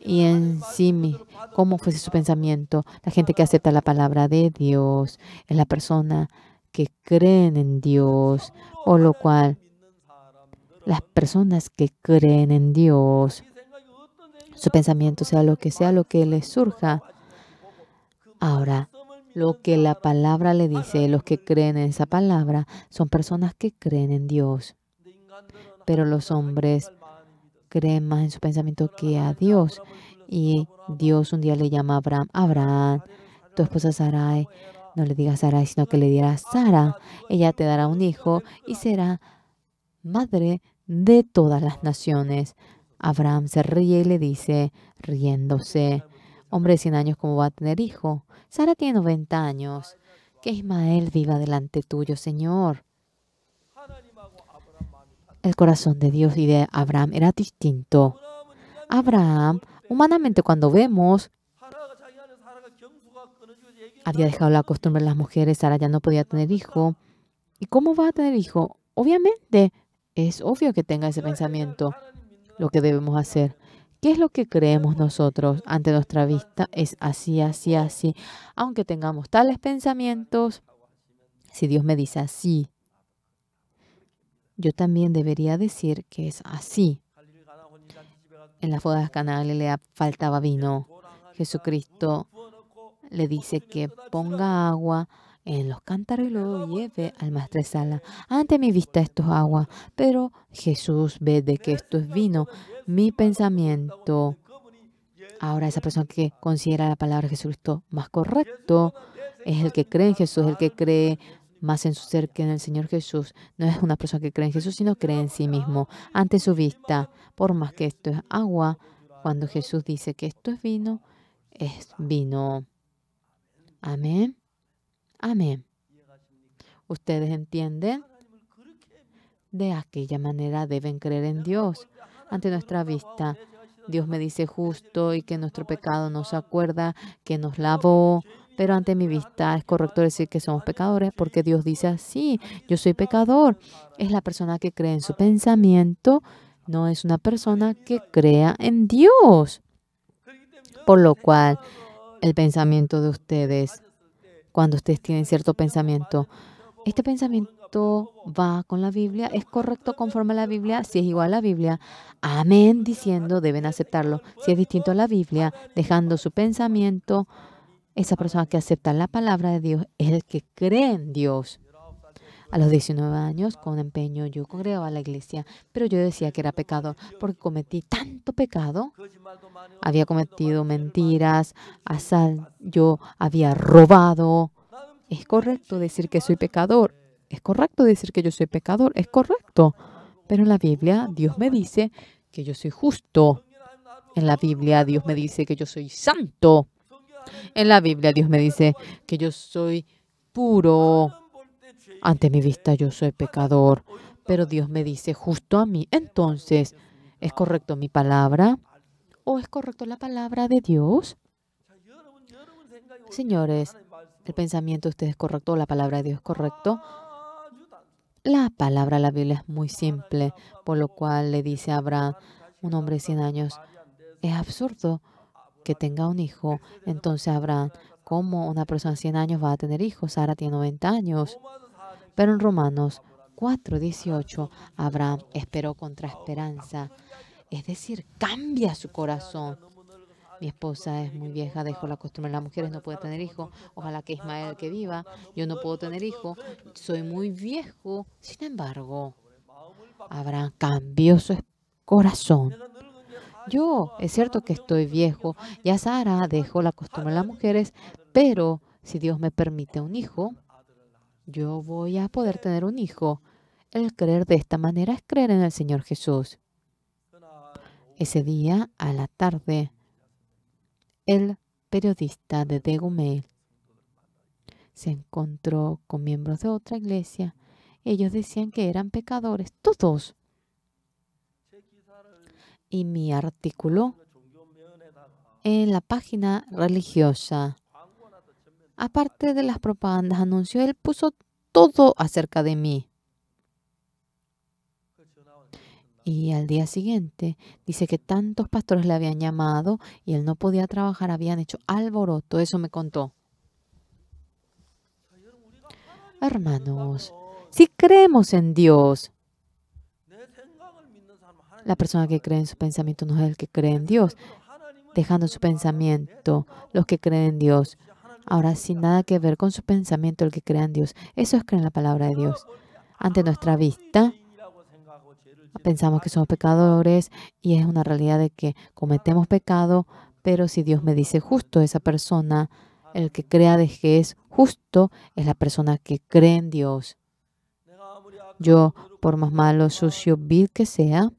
y en sí mismo, cómo fuese su pensamiento. La gente que acepta la palabra de Dios es la persona que creen en Dios, por lo cual las personas que creen en Dios, su pensamiento sea lo que sea, lo que les surja. Ahora, lo que la palabra le dice, los que creen en esa palabra, son personas que creen en Dios. Pero los hombres creen más en su pensamiento que a Dios. Y Dios un día le llama a Abraham, Abraham, tu esposa Sarai, no le digas Sarai, sino que le dirá Sara. Ella te dará un hijo y será madre de todas las naciones. Abraham se ríe y le dice, riéndose, hombre de 100 años, ¿cómo va a tener hijo? Sara tiene 90 años. Que Ismael viva delante tuyo, Señor. El corazón de Dios y de Abraham era distinto. Abraham, humanamente cuando vemos, había dejado la costumbre de las mujeres, Sara ya no podía tener hijo. ¿Y cómo va a tener hijo? Obviamente, es obvio que tenga ese pensamiento. Lo que debemos hacer. ¿Qué es lo que creemos nosotros ante nuestra vista? Es así, así, así. Aunque tengamos tales pensamientos, si Dios me dice así, yo también debería decir que es así. En las bodas canales le faltaba vino. Jesucristo le dice que ponga agua en los cántaros y lo lleve al maestresala. Ante mi vista esto es agua, pero Jesús ve de que esto es vino. Mi pensamiento. Ahora esa persona que considera la palabra de Jesucristo más correcto es el que cree en Jesús, el que cree más en su ser que en el Señor Jesús. No es una persona que cree en Jesús, sino cree en sí mismo. Ante su vista, por más que esto es agua, cuando Jesús dice que esto es vino, es vino. Amén. Amén. ¿Ustedes entienden? De aquella manera deben creer en Dios. Ante nuestra vista, Dios me dice justo y que nuestro pecado nos acuerda, que nos lavó. Pero ante mi vista es correcto decir que somos pecadores porque Dios dice así, yo soy pecador. Es la persona que cree en su pensamiento, no es una persona que crea en Dios. Por lo cual, el pensamiento de ustedes cuando ustedes tienen cierto pensamiento. ¿Este pensamiento va con la Biblia? ¿Es correcto conforme a la Biblia? Si es igual a la Biblia, amén diciendo, deben aceptarlo. Si es distinto a la Biblia, dejando su pensamiento, esa persona que acepta la palabra de Dios es el que cree en Dios. A los 19 años, con empeño, yo congregaba a la iglesia, pero yo decía que era pecador porque cometí tanto pecado. Había cometido mentiras, asal, yo había robado. Es correcto decir que soy pecador. Es correcto decir que yo soy pecador. Es correcto. Pero en la Biblia Dios me dice que yo soy justo. En la Biblia Dios me dice que yo soy santo. En la Biblia Dios me dice que yo soy puro. Ante mi vista yo soy pecador, pero Dios me dice justo a mí. Entonces, ¿es correcto mi palabra o es correcto la palabra de Dios? Señores, ¿el pensamiento de ustedes es correcto la palabra de Dios es correcto? La palabra de la Biblia es muy simple, por lo cual le dice a Abraham, un hombre de 100 años, es absurdo que tenga un hijo. Entonces Abraham, ¿cómo una persona de 100 años va a tener hijos? Sara tiene 90 años. Pero en Romanos 4, 18, Abraham esperó contra esperanza. Es decir, cambia su corazón. Mi esposa es muy vieja, dejó la costumbre. Las mujeres no pueden tener hijos. Ojalá que Ismael que viva. Yo no puedo tener hijos. Soy muy viejo. Sin embargo, Abraham cambió su corazón. Yo, es cierto que estoy viejo. Ya Sara dejó la costumbre de las mujeres. Pero si Dios me permite un hijo, yo voy a poder tener un hijo. El creer de esta manera es creer en el Señor Jesús. Ese día, a la tarde, el periodista de Degumel se encontró con miembros de otra iglesia. Ellos decían que eran pecadores, todos. Y mi artículo en la página religiosa, aparte de las propagandas, anunció, él puso todo acerca de mí. Y al día siguiente dice que tantos pastores le habían llamado y él no podía trabajar, habían hecho alboroto, eso me contó. Hermanos, si creemos en Dios, la persona que cree en su pensamiento no es el que cree en Dios, dejando su pensamiento, los que creen en Dios. Ahora, sin nada que ver con su pensamiento, el que cree en Dios, eso es creer en la palabra de Dios. Ante nuestra vista, pensamos que somos pecadores y es una realidad de que cometemos pecado, pero si Dios me dice justo, esa persona, el que crea de que es justo, es la persona que cree en Dios. Yo, por más malo, sucio, vil que sea,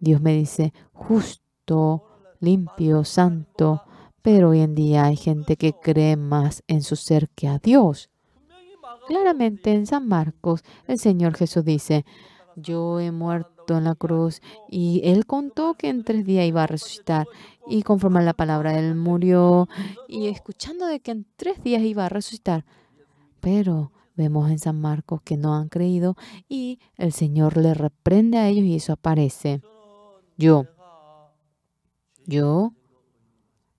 Dios me dice justo, limpio, santo, pero hoy en día hay gente que cree más en su ser que a Dios. Claramente en San Marcos el Señor Jesús dice, yo he muerto en la cruz y Él contó que en tres días iba a resucitar y conforme a la palabra Él murió y escuchando de que en tres días iba a resucitar. Pero vemos en San Marcos que no han creído y el Señor le reprende a ellos y eso aparece. Yo, yo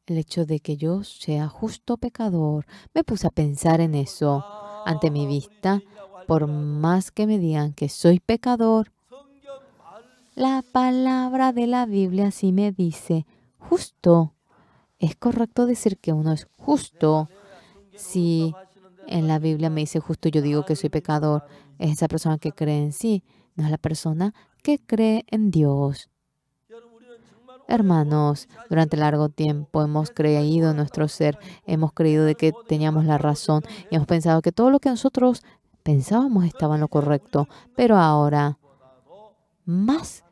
el hecho de que yo sea justo pecador. Me puse a pensar en eso ante mi vista, por más que me digan que soy pecador, la palabra de la Biblia sí me dice justo. Es correcto decir que uno es justo. Si en la Biblia me dice justo, yo digo que soy pecador, es esa persona que cree en sí, no es la persona que cree en Dios. Hermanos, durante largo tiempo hemos creído en nuestro ser, hemos creído de que teníamos la razón y hemos pensado que todo lo que nosotros pensábamos estaba en lo correcto, pero ahora, más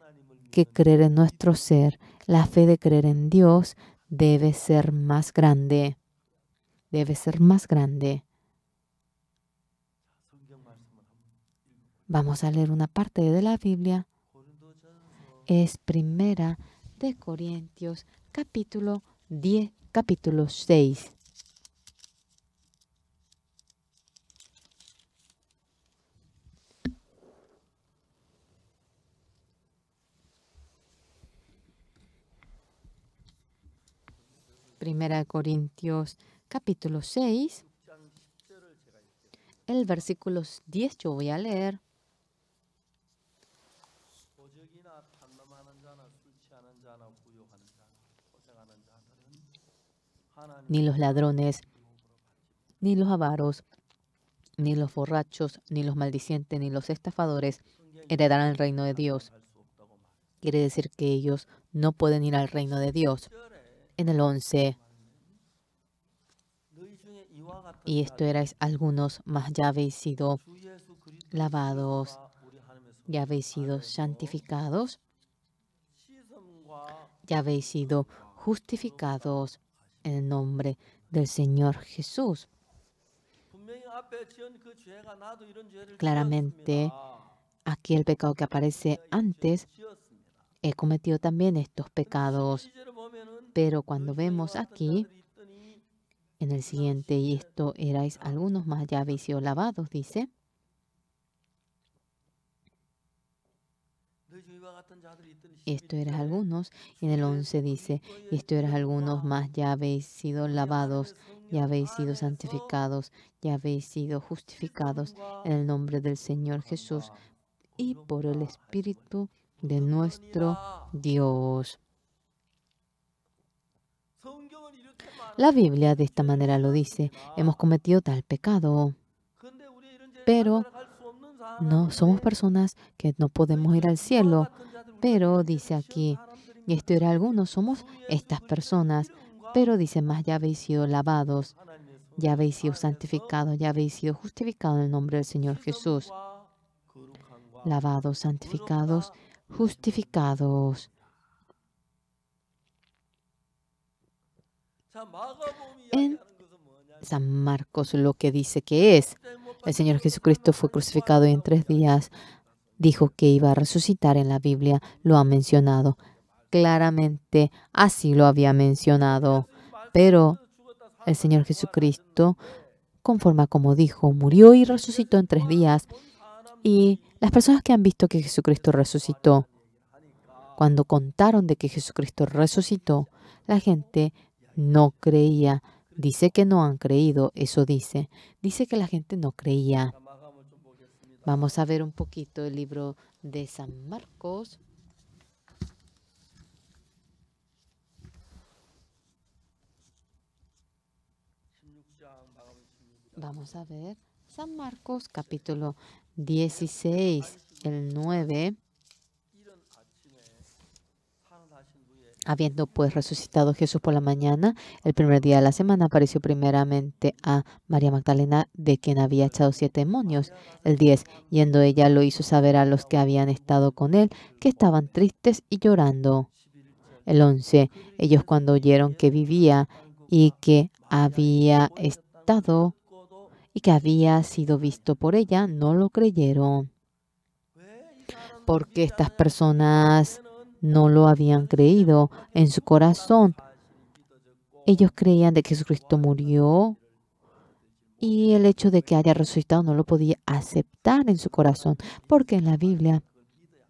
que creer en nuestro ser, la fe de creer en Dios debe ser más grande, debe ser más grande. Vamos a leer una parte de la Biblia. Es primera de Corintios capítulo 10, capítulo 6. Primera de Corintios capítulo 6, el versículo 10 yo voy a leer. Ni los ladrones, ni los avaros, ni los borrachos, ni los maldicientes, ni los estafadores heredarán el reino de Dios. Quiere decir que ellos no pueden ir al reino de Dios. En el 11. Y esto erais algunos, más ya habéis sido lavados, ya habéis sido santificados, ya habéis sido justificados en el nombre del Señor Jesús. Claramente, aquí el pecado que aparece antes, he cometido también estos pecados. Pero cuando vemos aquí, en el siguiente, y esto erais algunos más, ya habéis sido lavados, dice. Esto eras algunos, y en el 11 dice, esto eras algunos más, ya habéis sido lavados, ya habéis sido santificados, ya habéis sido justificados en el nombre del Señor Jesús y por el Espíritu de nuestro Dios. La Biblia de esta manera lo dice, hemos cometido tal pecado, pero no somos personas que no podemos ir al cielo, pero dice aquí, y esto era algunos, somos estas personas, pero dice más, ya habéis sido lavados, ya habéis sido santificados, ya habéis sido justificados en el nombre del Señor Jesús. Lavados, santificados, justificados. En San Marcos lo que dice que es, el Señor Jesucristo fue crucificado en tres días dijo que iba a resucitar en la Biblia, lo ha mencionado. Claramente así lo había mencionado, pero el Señor Jesucristo, conforme a como dijo, murió y resucitó en tres días. Y las personas que han visto que Jesucristo resucitó, cuando contaron de que Jesucristo resucitó, la gente no creía. Dice que no han creído, eso dice. Dice que la gente no creía. Vamos a ver un poquito el libro de San Marcos. Vamos a ver San Marcos capítulo 16, el 9. Habiendo pues resucitado Jesús por la mañana, el primer día de la semana apareció primeramente a María Magdalena, de quien había echado siete demonios. El 10, yendo ella, lo hizo saber a los que habían estado con él, que estaban tristes y llorando. El 11, ellos cuando oyeron que vivía y que había estado y que había sido visto por ella, no lo creyeron. Porque estas personas no lo habían creído en su corazón. Ellos creían de que Jesucristo murió y el hecho de que haya resucitado no lo podía aceptar en su corazón, porque en la Biblia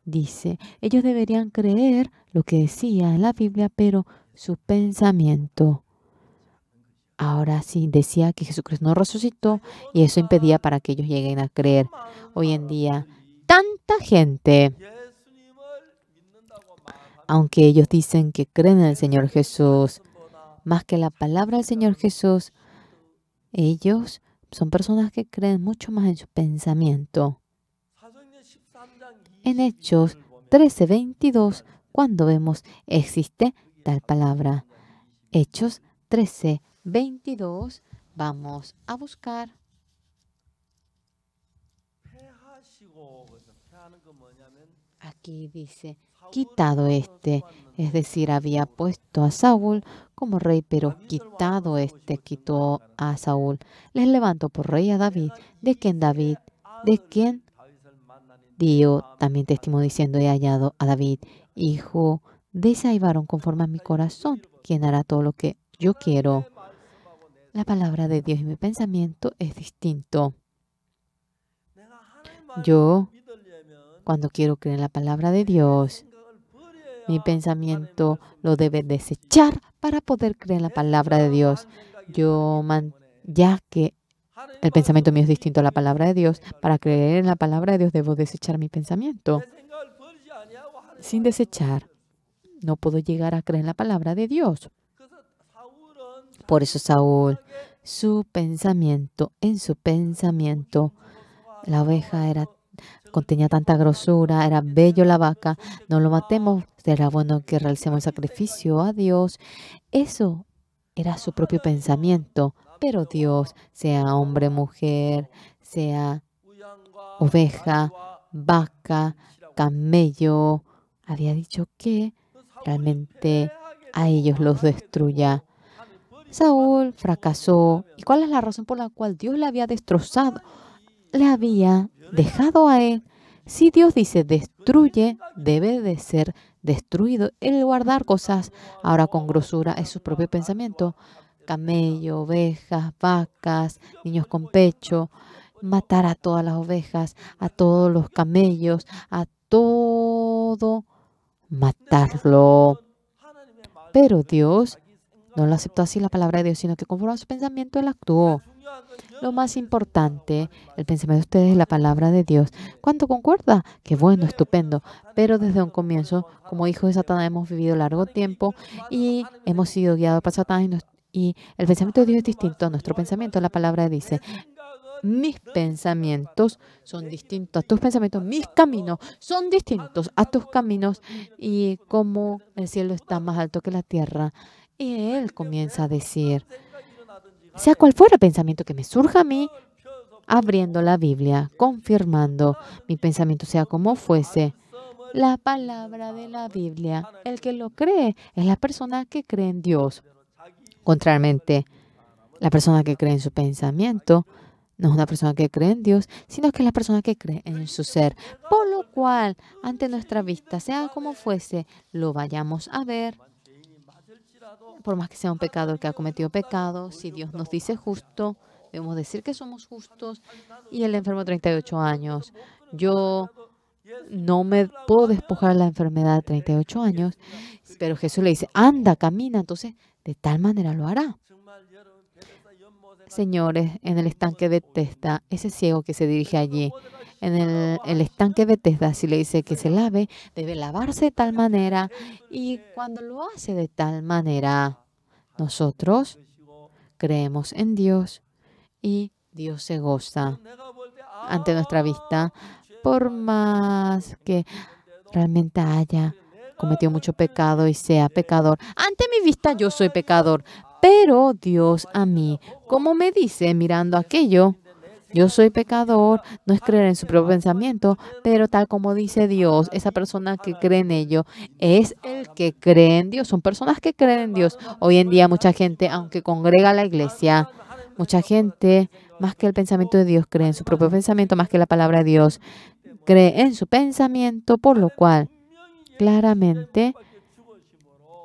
dice, ellos deberían creer lo que decía en la Biblia, pero su pensamiento. Ahora sí, decía que Jesucristo no resucitó y eso impedía para que ellos lleguen a creer. Hoy en día, tanta gente aunque ellos dicen que creen en el Señor Jesús, más que la palabra del Señor Jesús, ellos son personas que creen mucho más en su pensamiento. En Hechos 13:22, cuando vemos existe tal palabra. Hechos 13:22, vamos a buscar. Aquí dice, quitado este, es decir, había puesto a Saúl como rey, pero quitado este, quitó a Saúl. Les levantó por rey a David, de quien David, de quien dio también testimonio diciendo, he hallado a David, hijo de ese varón conforme a mi corazón, quien hará todo lo que yo quiero. La palabra de Dios y mi pensamiento es distinto. Yo, cuando quiero creer en la palabra de Dios, mi pensamiento lo debe desechar para poder creer en la palabra de Dios. Yo, ya que el pensamiento mío es distinto a la palabra de Dios, para creer en la palabra de Dios debo desechar mi pensamiento. Sin desechar, no puedo llegar a creer en la palabra de Dios. Por eso Saúl, su pensamiento, en su pensamiento, la oveja era contenía tanta grosura, era bello la vaca, no lo matemos, será bueno que realicemos sacrificio a Dios. Eso era su propio pensamiento, pero Dios, sea hombre, mujer, sea oveja, vaca, camello, había dicho que realmente a ellos los destruya. Saúl fracasó. ¿Y cuál es la razón por la cual Dios le había destrozado? Le había dejado a él. Si Dios dice destruye, debe de ser destruido. El guardar cosas ahora con grosura es su propio pensamiento. Camello, ovejas, vacas, niños con pecho. Matar a todas las ovejas, a todos los camellos, a todo. Matarlo. Pero Dios no lo aceptó así la palabra de Dios, sino que conforme a su pensamiento él actuó. Lo más importante, el pensamiento de ustedes es la palabra de Dios. ¿Cuánto concuerda? Qué bueno, estupendo. Pero desde un comienzo, como hijos de Satanás, hemos vivido largo tiempo y hemos sido guiados por Satanás y, el pensamiento de Dios es distinto a nuestro pensamiento. La palabra dice, mis pensamientos son distintos a tus pensamientos, mis caminos son distintos a tus caminos y como el cielo está más alto que la tierra, y él comienza a decir, sea cual fuera el pensamiento que me surja a mí, abriendo la Biblia, confirmando mi pensamiento sea como fuese. La palabra de la Biblia, el que lo cree, es la persona que cree en Dios. Contrariamente, la persona que cree en su pensamiento no es una persona que cree en Dios, sino que es la persona que cree en su ser. Por lo cual, ante nuestra vista, sea como fuese, lo vayamos a ver por más que sea un pecador que ha cometido pecado, si Dios nos dice justo, debemos decir que somos justos. Y el enfermo 38 años, yo no me puedo despojar de la enfermedad de 38 años, pero Jesús le dice, anda, camina, entonces de tal manera lo hará. Señores, en el estanque de Testa, ese ciego que se dirige allí, en el, estanque Bethesda, si le dice que se lave, debe lavarse de tal manera. Y cuando lo hace de tal manera, nosotros creemos en Dios y Dios se goza ante nuestra vista, por más que realmente haya cometido mucho pecado y sea pecador. Ante mi vista yo soy pecador, pero Dios a mí, como me dice mirando aquello, yo soy pecador, no es creer en su propio pensamiento, pero tal como dice Dios, esa persona que cree en ello es el que cree en Dios. Son personas que creen en Dios. Hoy en día mucha gente, aunque congrega la iglesia, mucha gente, más que el pensamiento de Dios, cree en su propio pensamiento, más que la palabra de Dios, cree en su pensamiento, por lo cual claramente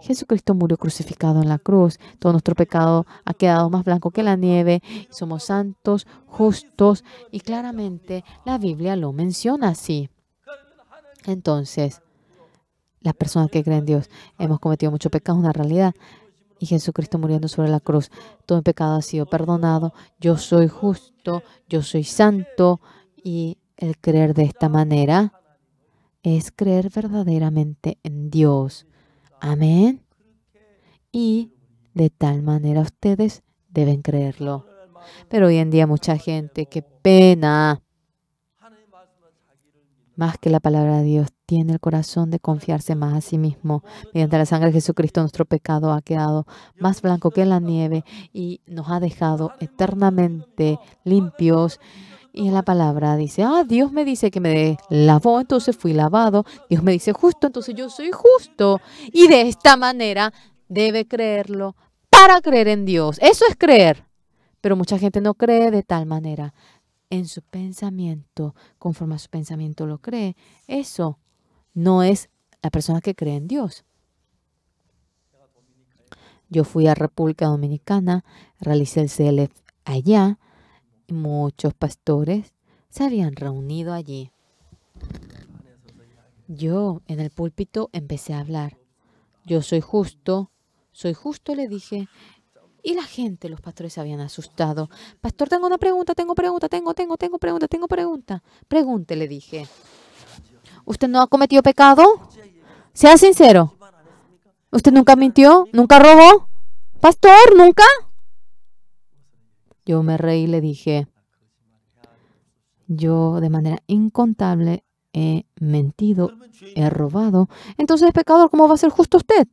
Jesucristo murió crucificado en la cruz. Todo nuestro pecado ha quedado más blanco que la nieve. Somos santos, justos y claramente la Biblia lo menciona así. Entonces, las personas que creen en Dios hemos cometido mucho pecado, una realidad. Y Jesucristo muriendo sobre la cruz, todo el pecado ha sido perdonado. Yo soy justo, yo soy santo. Y el creer de esta manera es creer verdaderamente en Dios. Amén. Y de tal manera ustedes deben creerlo. Pero hoy en día mucha gente, qué pena. Más que la palabra de Dios, tiene el corazón de confiarse más a sí mismo. Mediante la sangre de Jesucristo nuestro pecado ha quedado más blanco que la nieve y nos ha dejado eternamente limpios y en la palabra dice, ah, Dios me dice que me lavó, entonces fui lavado. Dios me dice justo, entonces yo soy justo. Y de esta manera debe creerlo para creer en Dios. Eso es creer. Pero mucha gente no cree de tal manera. En su pensamiento, conforme a su pensamiento lo cree. Eso no es la persona que cree en Dios. Yo fui a República Dominicana, realicé el CLF allá Muchos pastores se habían reunido allí. Yo en el púlpito empecé a hablar. Yo soy justo, soy justo, le dije. Y la gente, los pastores se habían asustado. Pastor, tengo una pregunta, tengo pregunta, tengo, tengo, tengo pregunta, tengo pregunta. Pregunte, le dije. ¿Usted no ha cometido pecado? Sea sincero. ¿Usted nunca mintió? ¿Nunca robó? Pastor, ¿nunca? Yo me reí y le dije, yo de manera incontable he mentido, he robado. Entonces, pecador, ¿cómo va a ser justo usted?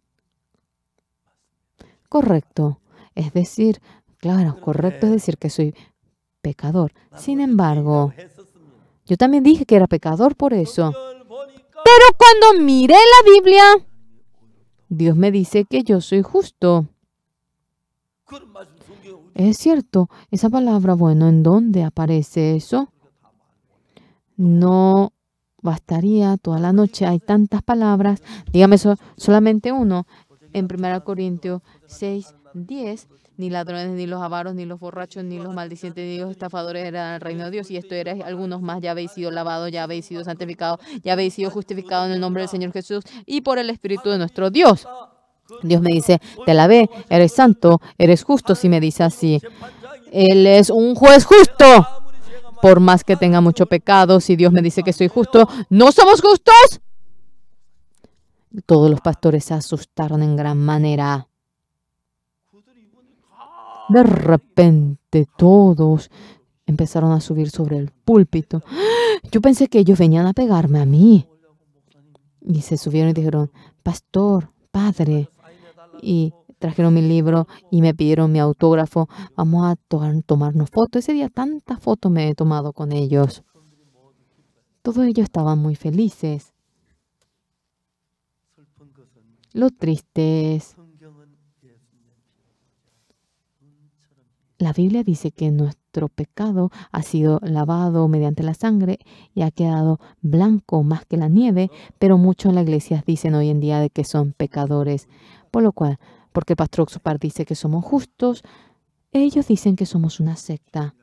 Correcto. Es decir, claro, correcto es decir que soy pecador. Sin embargo, yo también dije que era pecador por eso. Pero cuando miré la Biblia, Dios me dice que yo soy justo. Es cierto, esa palabra, bueno, ¿en dónde aparece eso? No bastaría toda la noche, hay tantas palabras. Dígame solamente uno. En 1 Corintios 6, 10, ni ladrones, ni los avaros, ni los borrachos, ni los maldicientes, ni los estafadores eran el reino de Dios. Y esto era algunos más, ya habéis sido lavados, ya habéis sido santificados, ya habéis sido justificados en el nombre del Señor Jesús y por el Espíritu de nuestro Dios. Dios me dice, te la ve, eres santo, eres justo si me dice así. Él es un juez justo. Por más que tenga mucho pecado, si Dios me dice que soy justo, ¿no somos justos? Todos los pastores se asustaron en gran manera. De repente todos empezaron a subir sobre el púlpito. Yo pensé que ellos venían a pegarme a mí. Y se subieron y dijeron, pastor, padre, y trajeron mi libro y me pidieron mi autógrafo. Vamos a tomarnos fotos. Ese día tantas fotos me he tomado con ellos. Todos ellos estaban muy felices. Lo triste es, la Biblia dice que nuestro pecado ha sido lavado mediante la sangre y ha quedado blanco más que la nieve, pero muchos en la iglesia dicen hoy en día de que son pecadores. Por lo cual, porque Oxupar dice que somos justos, ellos dicen que somos una secta.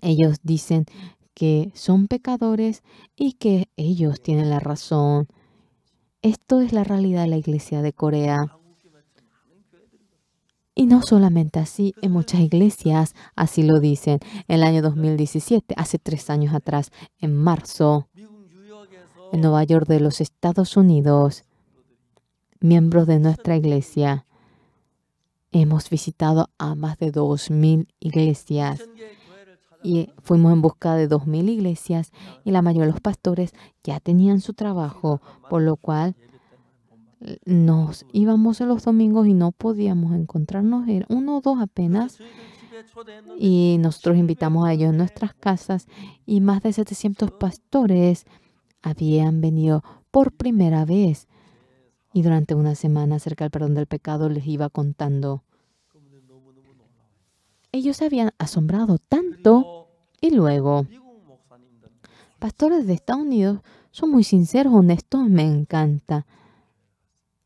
Ellos dicen que son pecadores y que ellos tienen la razón. Esto es la realidad de la iglesia de Corea. Y no solamente así, en muchas iglesias así lo dicen. En el año 2017, hace tres años atrás, en marzo, en Nueva York de los Estados Unidos, miembros de nuestra iglesia. Hemos visitado a más de 2.000 iglesias y fuimos en busca de 2.000 iglesias y la mayoría de los pastores ya tenían su trabajo, por lo cual nos íbamos en los domingos y no podíamos encontrarnos, uno o dos apenas. Y nosotros invitamos a ellos en nuestras casas y más de 700 pastores habían venido por primera vez y durante una semana acerca del perdón del pecado les iba contando. Ellos se habían asombrado tanto y luego, pastores de Estados Unidos son muy sinceros, honestos, me encanta.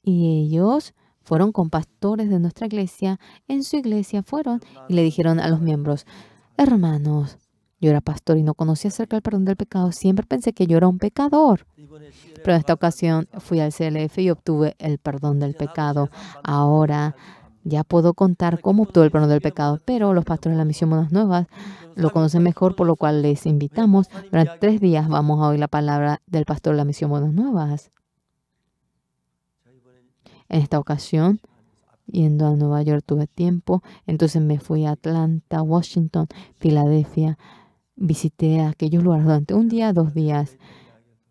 Y ellos fueron con pastores de nuestra iglesia, en su iglesia fueron y le dijeron a los miembros, hermanos, yo era pastor y no conocía acerca del perdón del pecado. Siempre pensé que yo era un pecador. Pero en esta ocasión fui al CLF y obtuve el perdón del pecado. Ahora ya puedo contar cómo obtuve el perdón del pecado, pero los pastores de la Misión Buenas Nuevas lo conocen mejor, por lo cual les invitamos. Durante tres días vamos a oír la palabra del pastor de la Misión Buenas Nuevas. En esta ocasión, yendo a Nueva York tuve tiempo, entonces me fui a Atlanta, Washington, Filadelfia, visité aquellos lugares durante un día, dos días,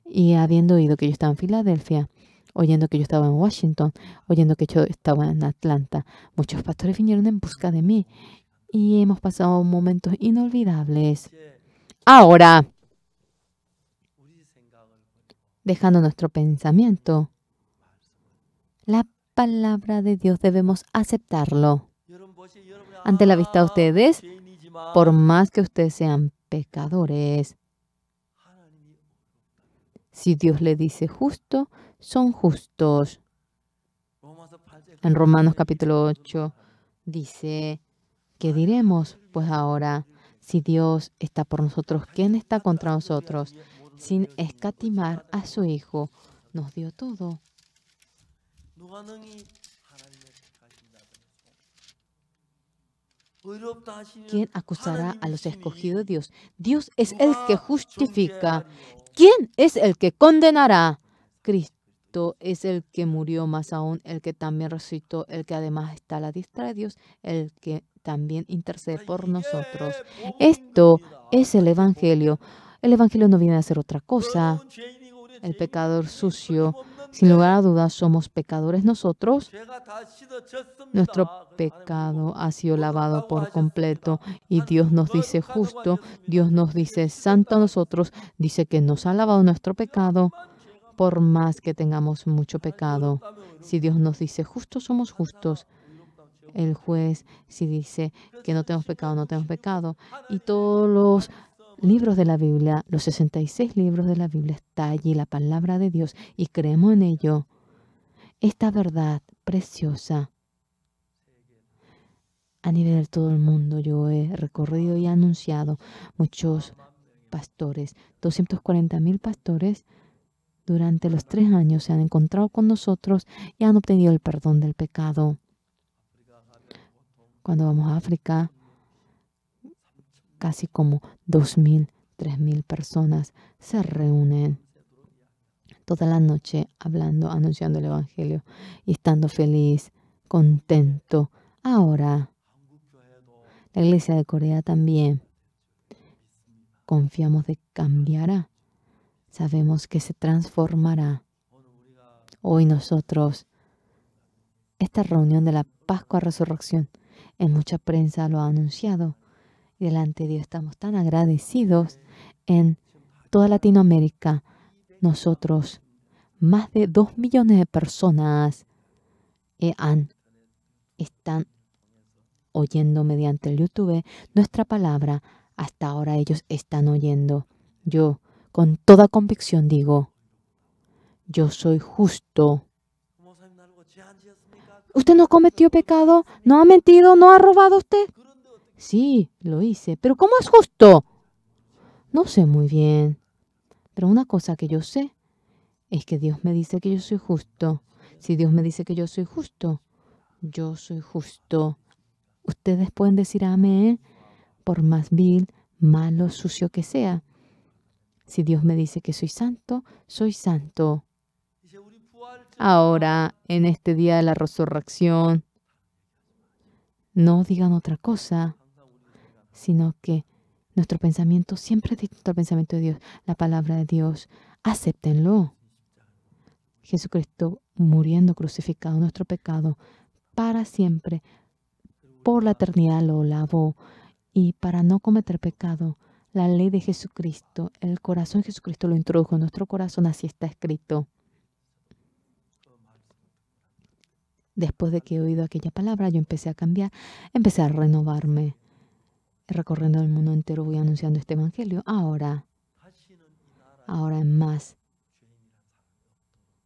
y habiendo oído que yo estaba en Filadelfia, oyendo que yo estaba en Washington, oyendo que yo estaba en Atlanta, muchos pastores vinieron en busca de mí y hemos pasado momentos inolvidables. Ahora, dejando nuestro pensamiento, la palabra de Dios debemos aceptarlo. Ante la vista de ustedes, por más que ustedes sean pecadores. Si Dios le dice justo, son justos. En Romanos capítulo 8 dice, ¿qué diremos? Pues ahora, si Dios está por nosotros, ¿quién está contra nosotros? Sin escatimar a su Hijo, nos dio todo. ¿Quién acusará a los escogidos de Dios? Dios es el que justifica. ¿Quién es el que condenará? Cristo es el que murió, más aún el que también resucitó, el que además está a la diestra de Dios, el que también intercede por nosotros. Esto es el Evangelio. El Evangelio no viene a ser otra cosa. El pecador sucio sin lugar a dudas, somos pecadores nosotros. Nuestro pecado ha sido lavado por completo y Dios nos dice justo, Dios nos dice santo a nosotros, dice que nos ha lavado nuestro pecado por más que tengamos mucho pecado. Si Dios nos dice justo, somos justos. el juez, si dice que no tenemos pecado, no tenemos pecado. Y todos los libros de la Biblia, los 66 libros de la Biblia, está allí la palabra de Dios y creemos en ello. Esta verdad preciosa a nivel de todo el mundo. Yo he recorrido y anunciado muchos pastores, 240 mil pastores durante los tres años se han encontrado con nosotros y han obtenido el perdón del pecado. Cuando vamos a África, casi como 2.000, 3.000 personas se reúnen toda la noche hablando, anunciando el Evangelio y estando feliz, contento. Ahora, la iglesia de Corea también confiamos de cambiará. Sabemos que se transformará. Hoy nosotros, esta reunión de la Pascua Resurrección, en mucha prensa lo ha anunciado. Y delante de Dios estamos tan agradecidos en toda Latinoamérica. Nosotros, más de dos millones de personas eh, están oyendo mediante el YouTube nuestra palabra. Hasta ahora ellos están oyendo. Yo, con toda convicción, digo, yo soy justo. ¿Usted no cometió pecado? ¿No ha mentido? ¿No ha robado usted? Sí, lo hice. Pero ¿cómo es justo? No sé muy bien. Pero una cosa que yo sé es que Dios me dice que yo soy justo. Si Dios me dice que yo soy justo, yo soy justo. Ustedes pueden decir amén por más vil, malo, sucio que sea. Si Dios me dice que soy santo, soy santo. Ahora, en este día de la resurrección, no digan otra cosa, sino que nuestro pensamiento siempre es distinto al pensamiento de Dios, la palabra de Dios. Acéptenlo. Jesucristo muriendo crucificado nuestro pecado para siempre por la eternidad lo lavó y para no cometer pecado, la ley de Jesucristo, el corazón de Jesucristo lo introdujo en nuestro corazón, así está escrito. Después de que he oído aquella palabra, yo empecé a cambiar, empecé a renovarme. Recorriendo el mundo entero voy anunciando este evangelio. Ahora, ahora más,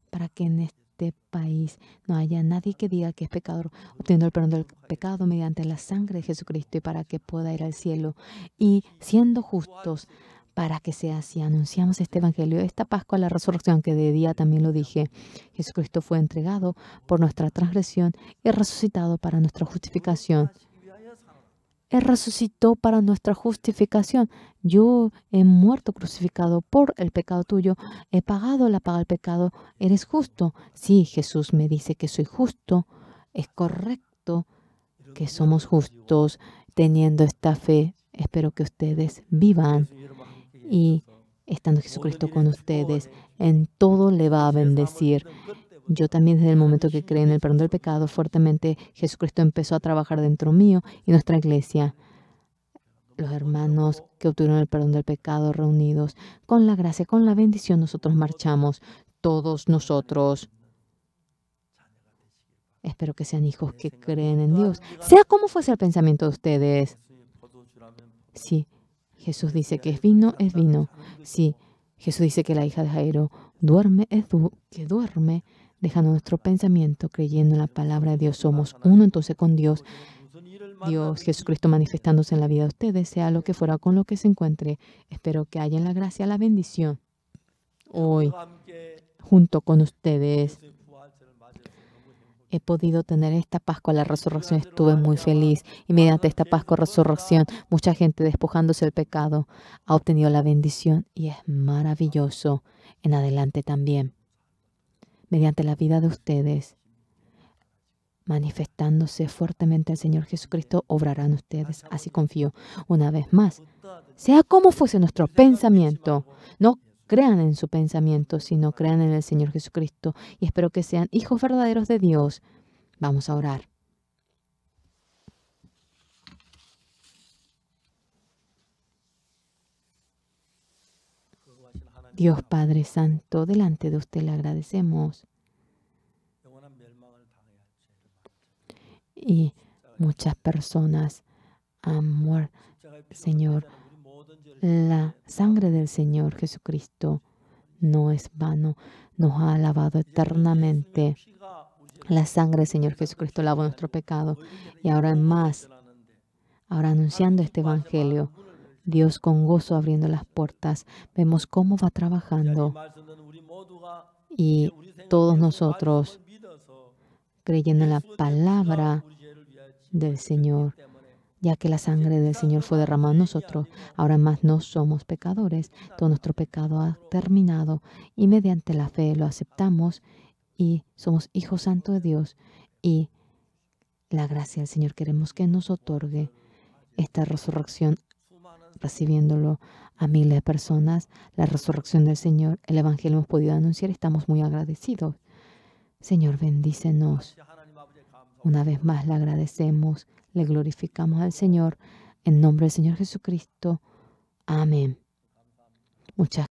para que en este este país no haya nadie que diga que es pecador, obteniendo el perdón del pecado mediante la sangre de Jesucristo y para que pueda ir al cielo. Y siendo justos, para que sea así. Anunciamos este Evangelio, esta Pascua, la resurrección, que de día también lo dije. Jesucristo fue entregado por nuestra transgresión y resucitado para nuestra justificación. Él resucitó para nuestra justificación. Yo he muerto crucificado por el pecado tuyo. He pagado la paga del pecado. Eres justo. Sí, Jesús me dice que soy justo. Es correcto que somos justos teniendo esta fe. Espero que ustedes vivan y estando Jesucristo con ustedes, en todo le va a bendecir. Yo también desde el momento que creí en el perdón del pecado fuertemente, Jesucristo empezó a trabajar dentro mío y nuestra iglesia. Los hermanos que obtuvieron el perdón del pecado reunidos, con la gracia, con la bendición, nosotros marchamos, todos nosotros. Espero que sean hijos que creen en Dios. Sea como fuese el pensamiento de ustedes. Sí, Jesús dice que es vino, es vino. Sí, Jesús dice que la hija de Jairo duerme, es que duerme dejando nuestro pensamiento, creyendo en la palabra de Dios, somos uno entonces con Dios. Dios, Jesucristo manifestándose en la vida de ustedes, sea lo que fuera con lo que se encuentre. Espero que haya en la gracia la bendición hoy junto con ustedes. He podido tener esta Pascua, la resurrección, estuve muy feliz. Y mediante esta Pascua, resurrección, mucha gente despojándose del pecado ha obtenido la bendición y es maravilloso en adelante también mediante la vida de ustedes, manifestándose fuertemente el Señor Jesucristo, obrarán ustedes. Así confío una vez más. Sea como fuese nuestro pensamiento, no crean en su pensamiento, sino crean en el Señor Jesucristo y espero que sean hijos verdaderos de Dios. Vamos a orar. Dios Padre Santo, delante de usted le agradecemos. Y Muchas personas han muerto. Señor, la sangre del Señor Jesucristo no es vano, nos ha lavado eternamente. La sangre del Señor Jesucristo lavó nuestro pecado y ahora más, ahora anunciando este Evangelio, Dios con gozo abriendo las puertas, vemos cómo va trabajando. Y todos nosotros creyendo en la palabra del Señor, ya que la sangre del Señor fue derramada en nosotros, ahora más no somos pecadores, todo nuestro pecado ha terminado y mediante la fe lo aceptamos y somos hijos santos de Dios. Y la gracia del Señor queremos que nos otorgue esta resurrección recibiéndolo a miles de personas, la resurrección del Señor, el Evangelio hemos podido anunciar, estamos muy agradecidos. Señor, bendícenos. Una vez más le agradecemos, le glorificamos al Señor en nombre del Señor Jesucristo. Amén. Muchas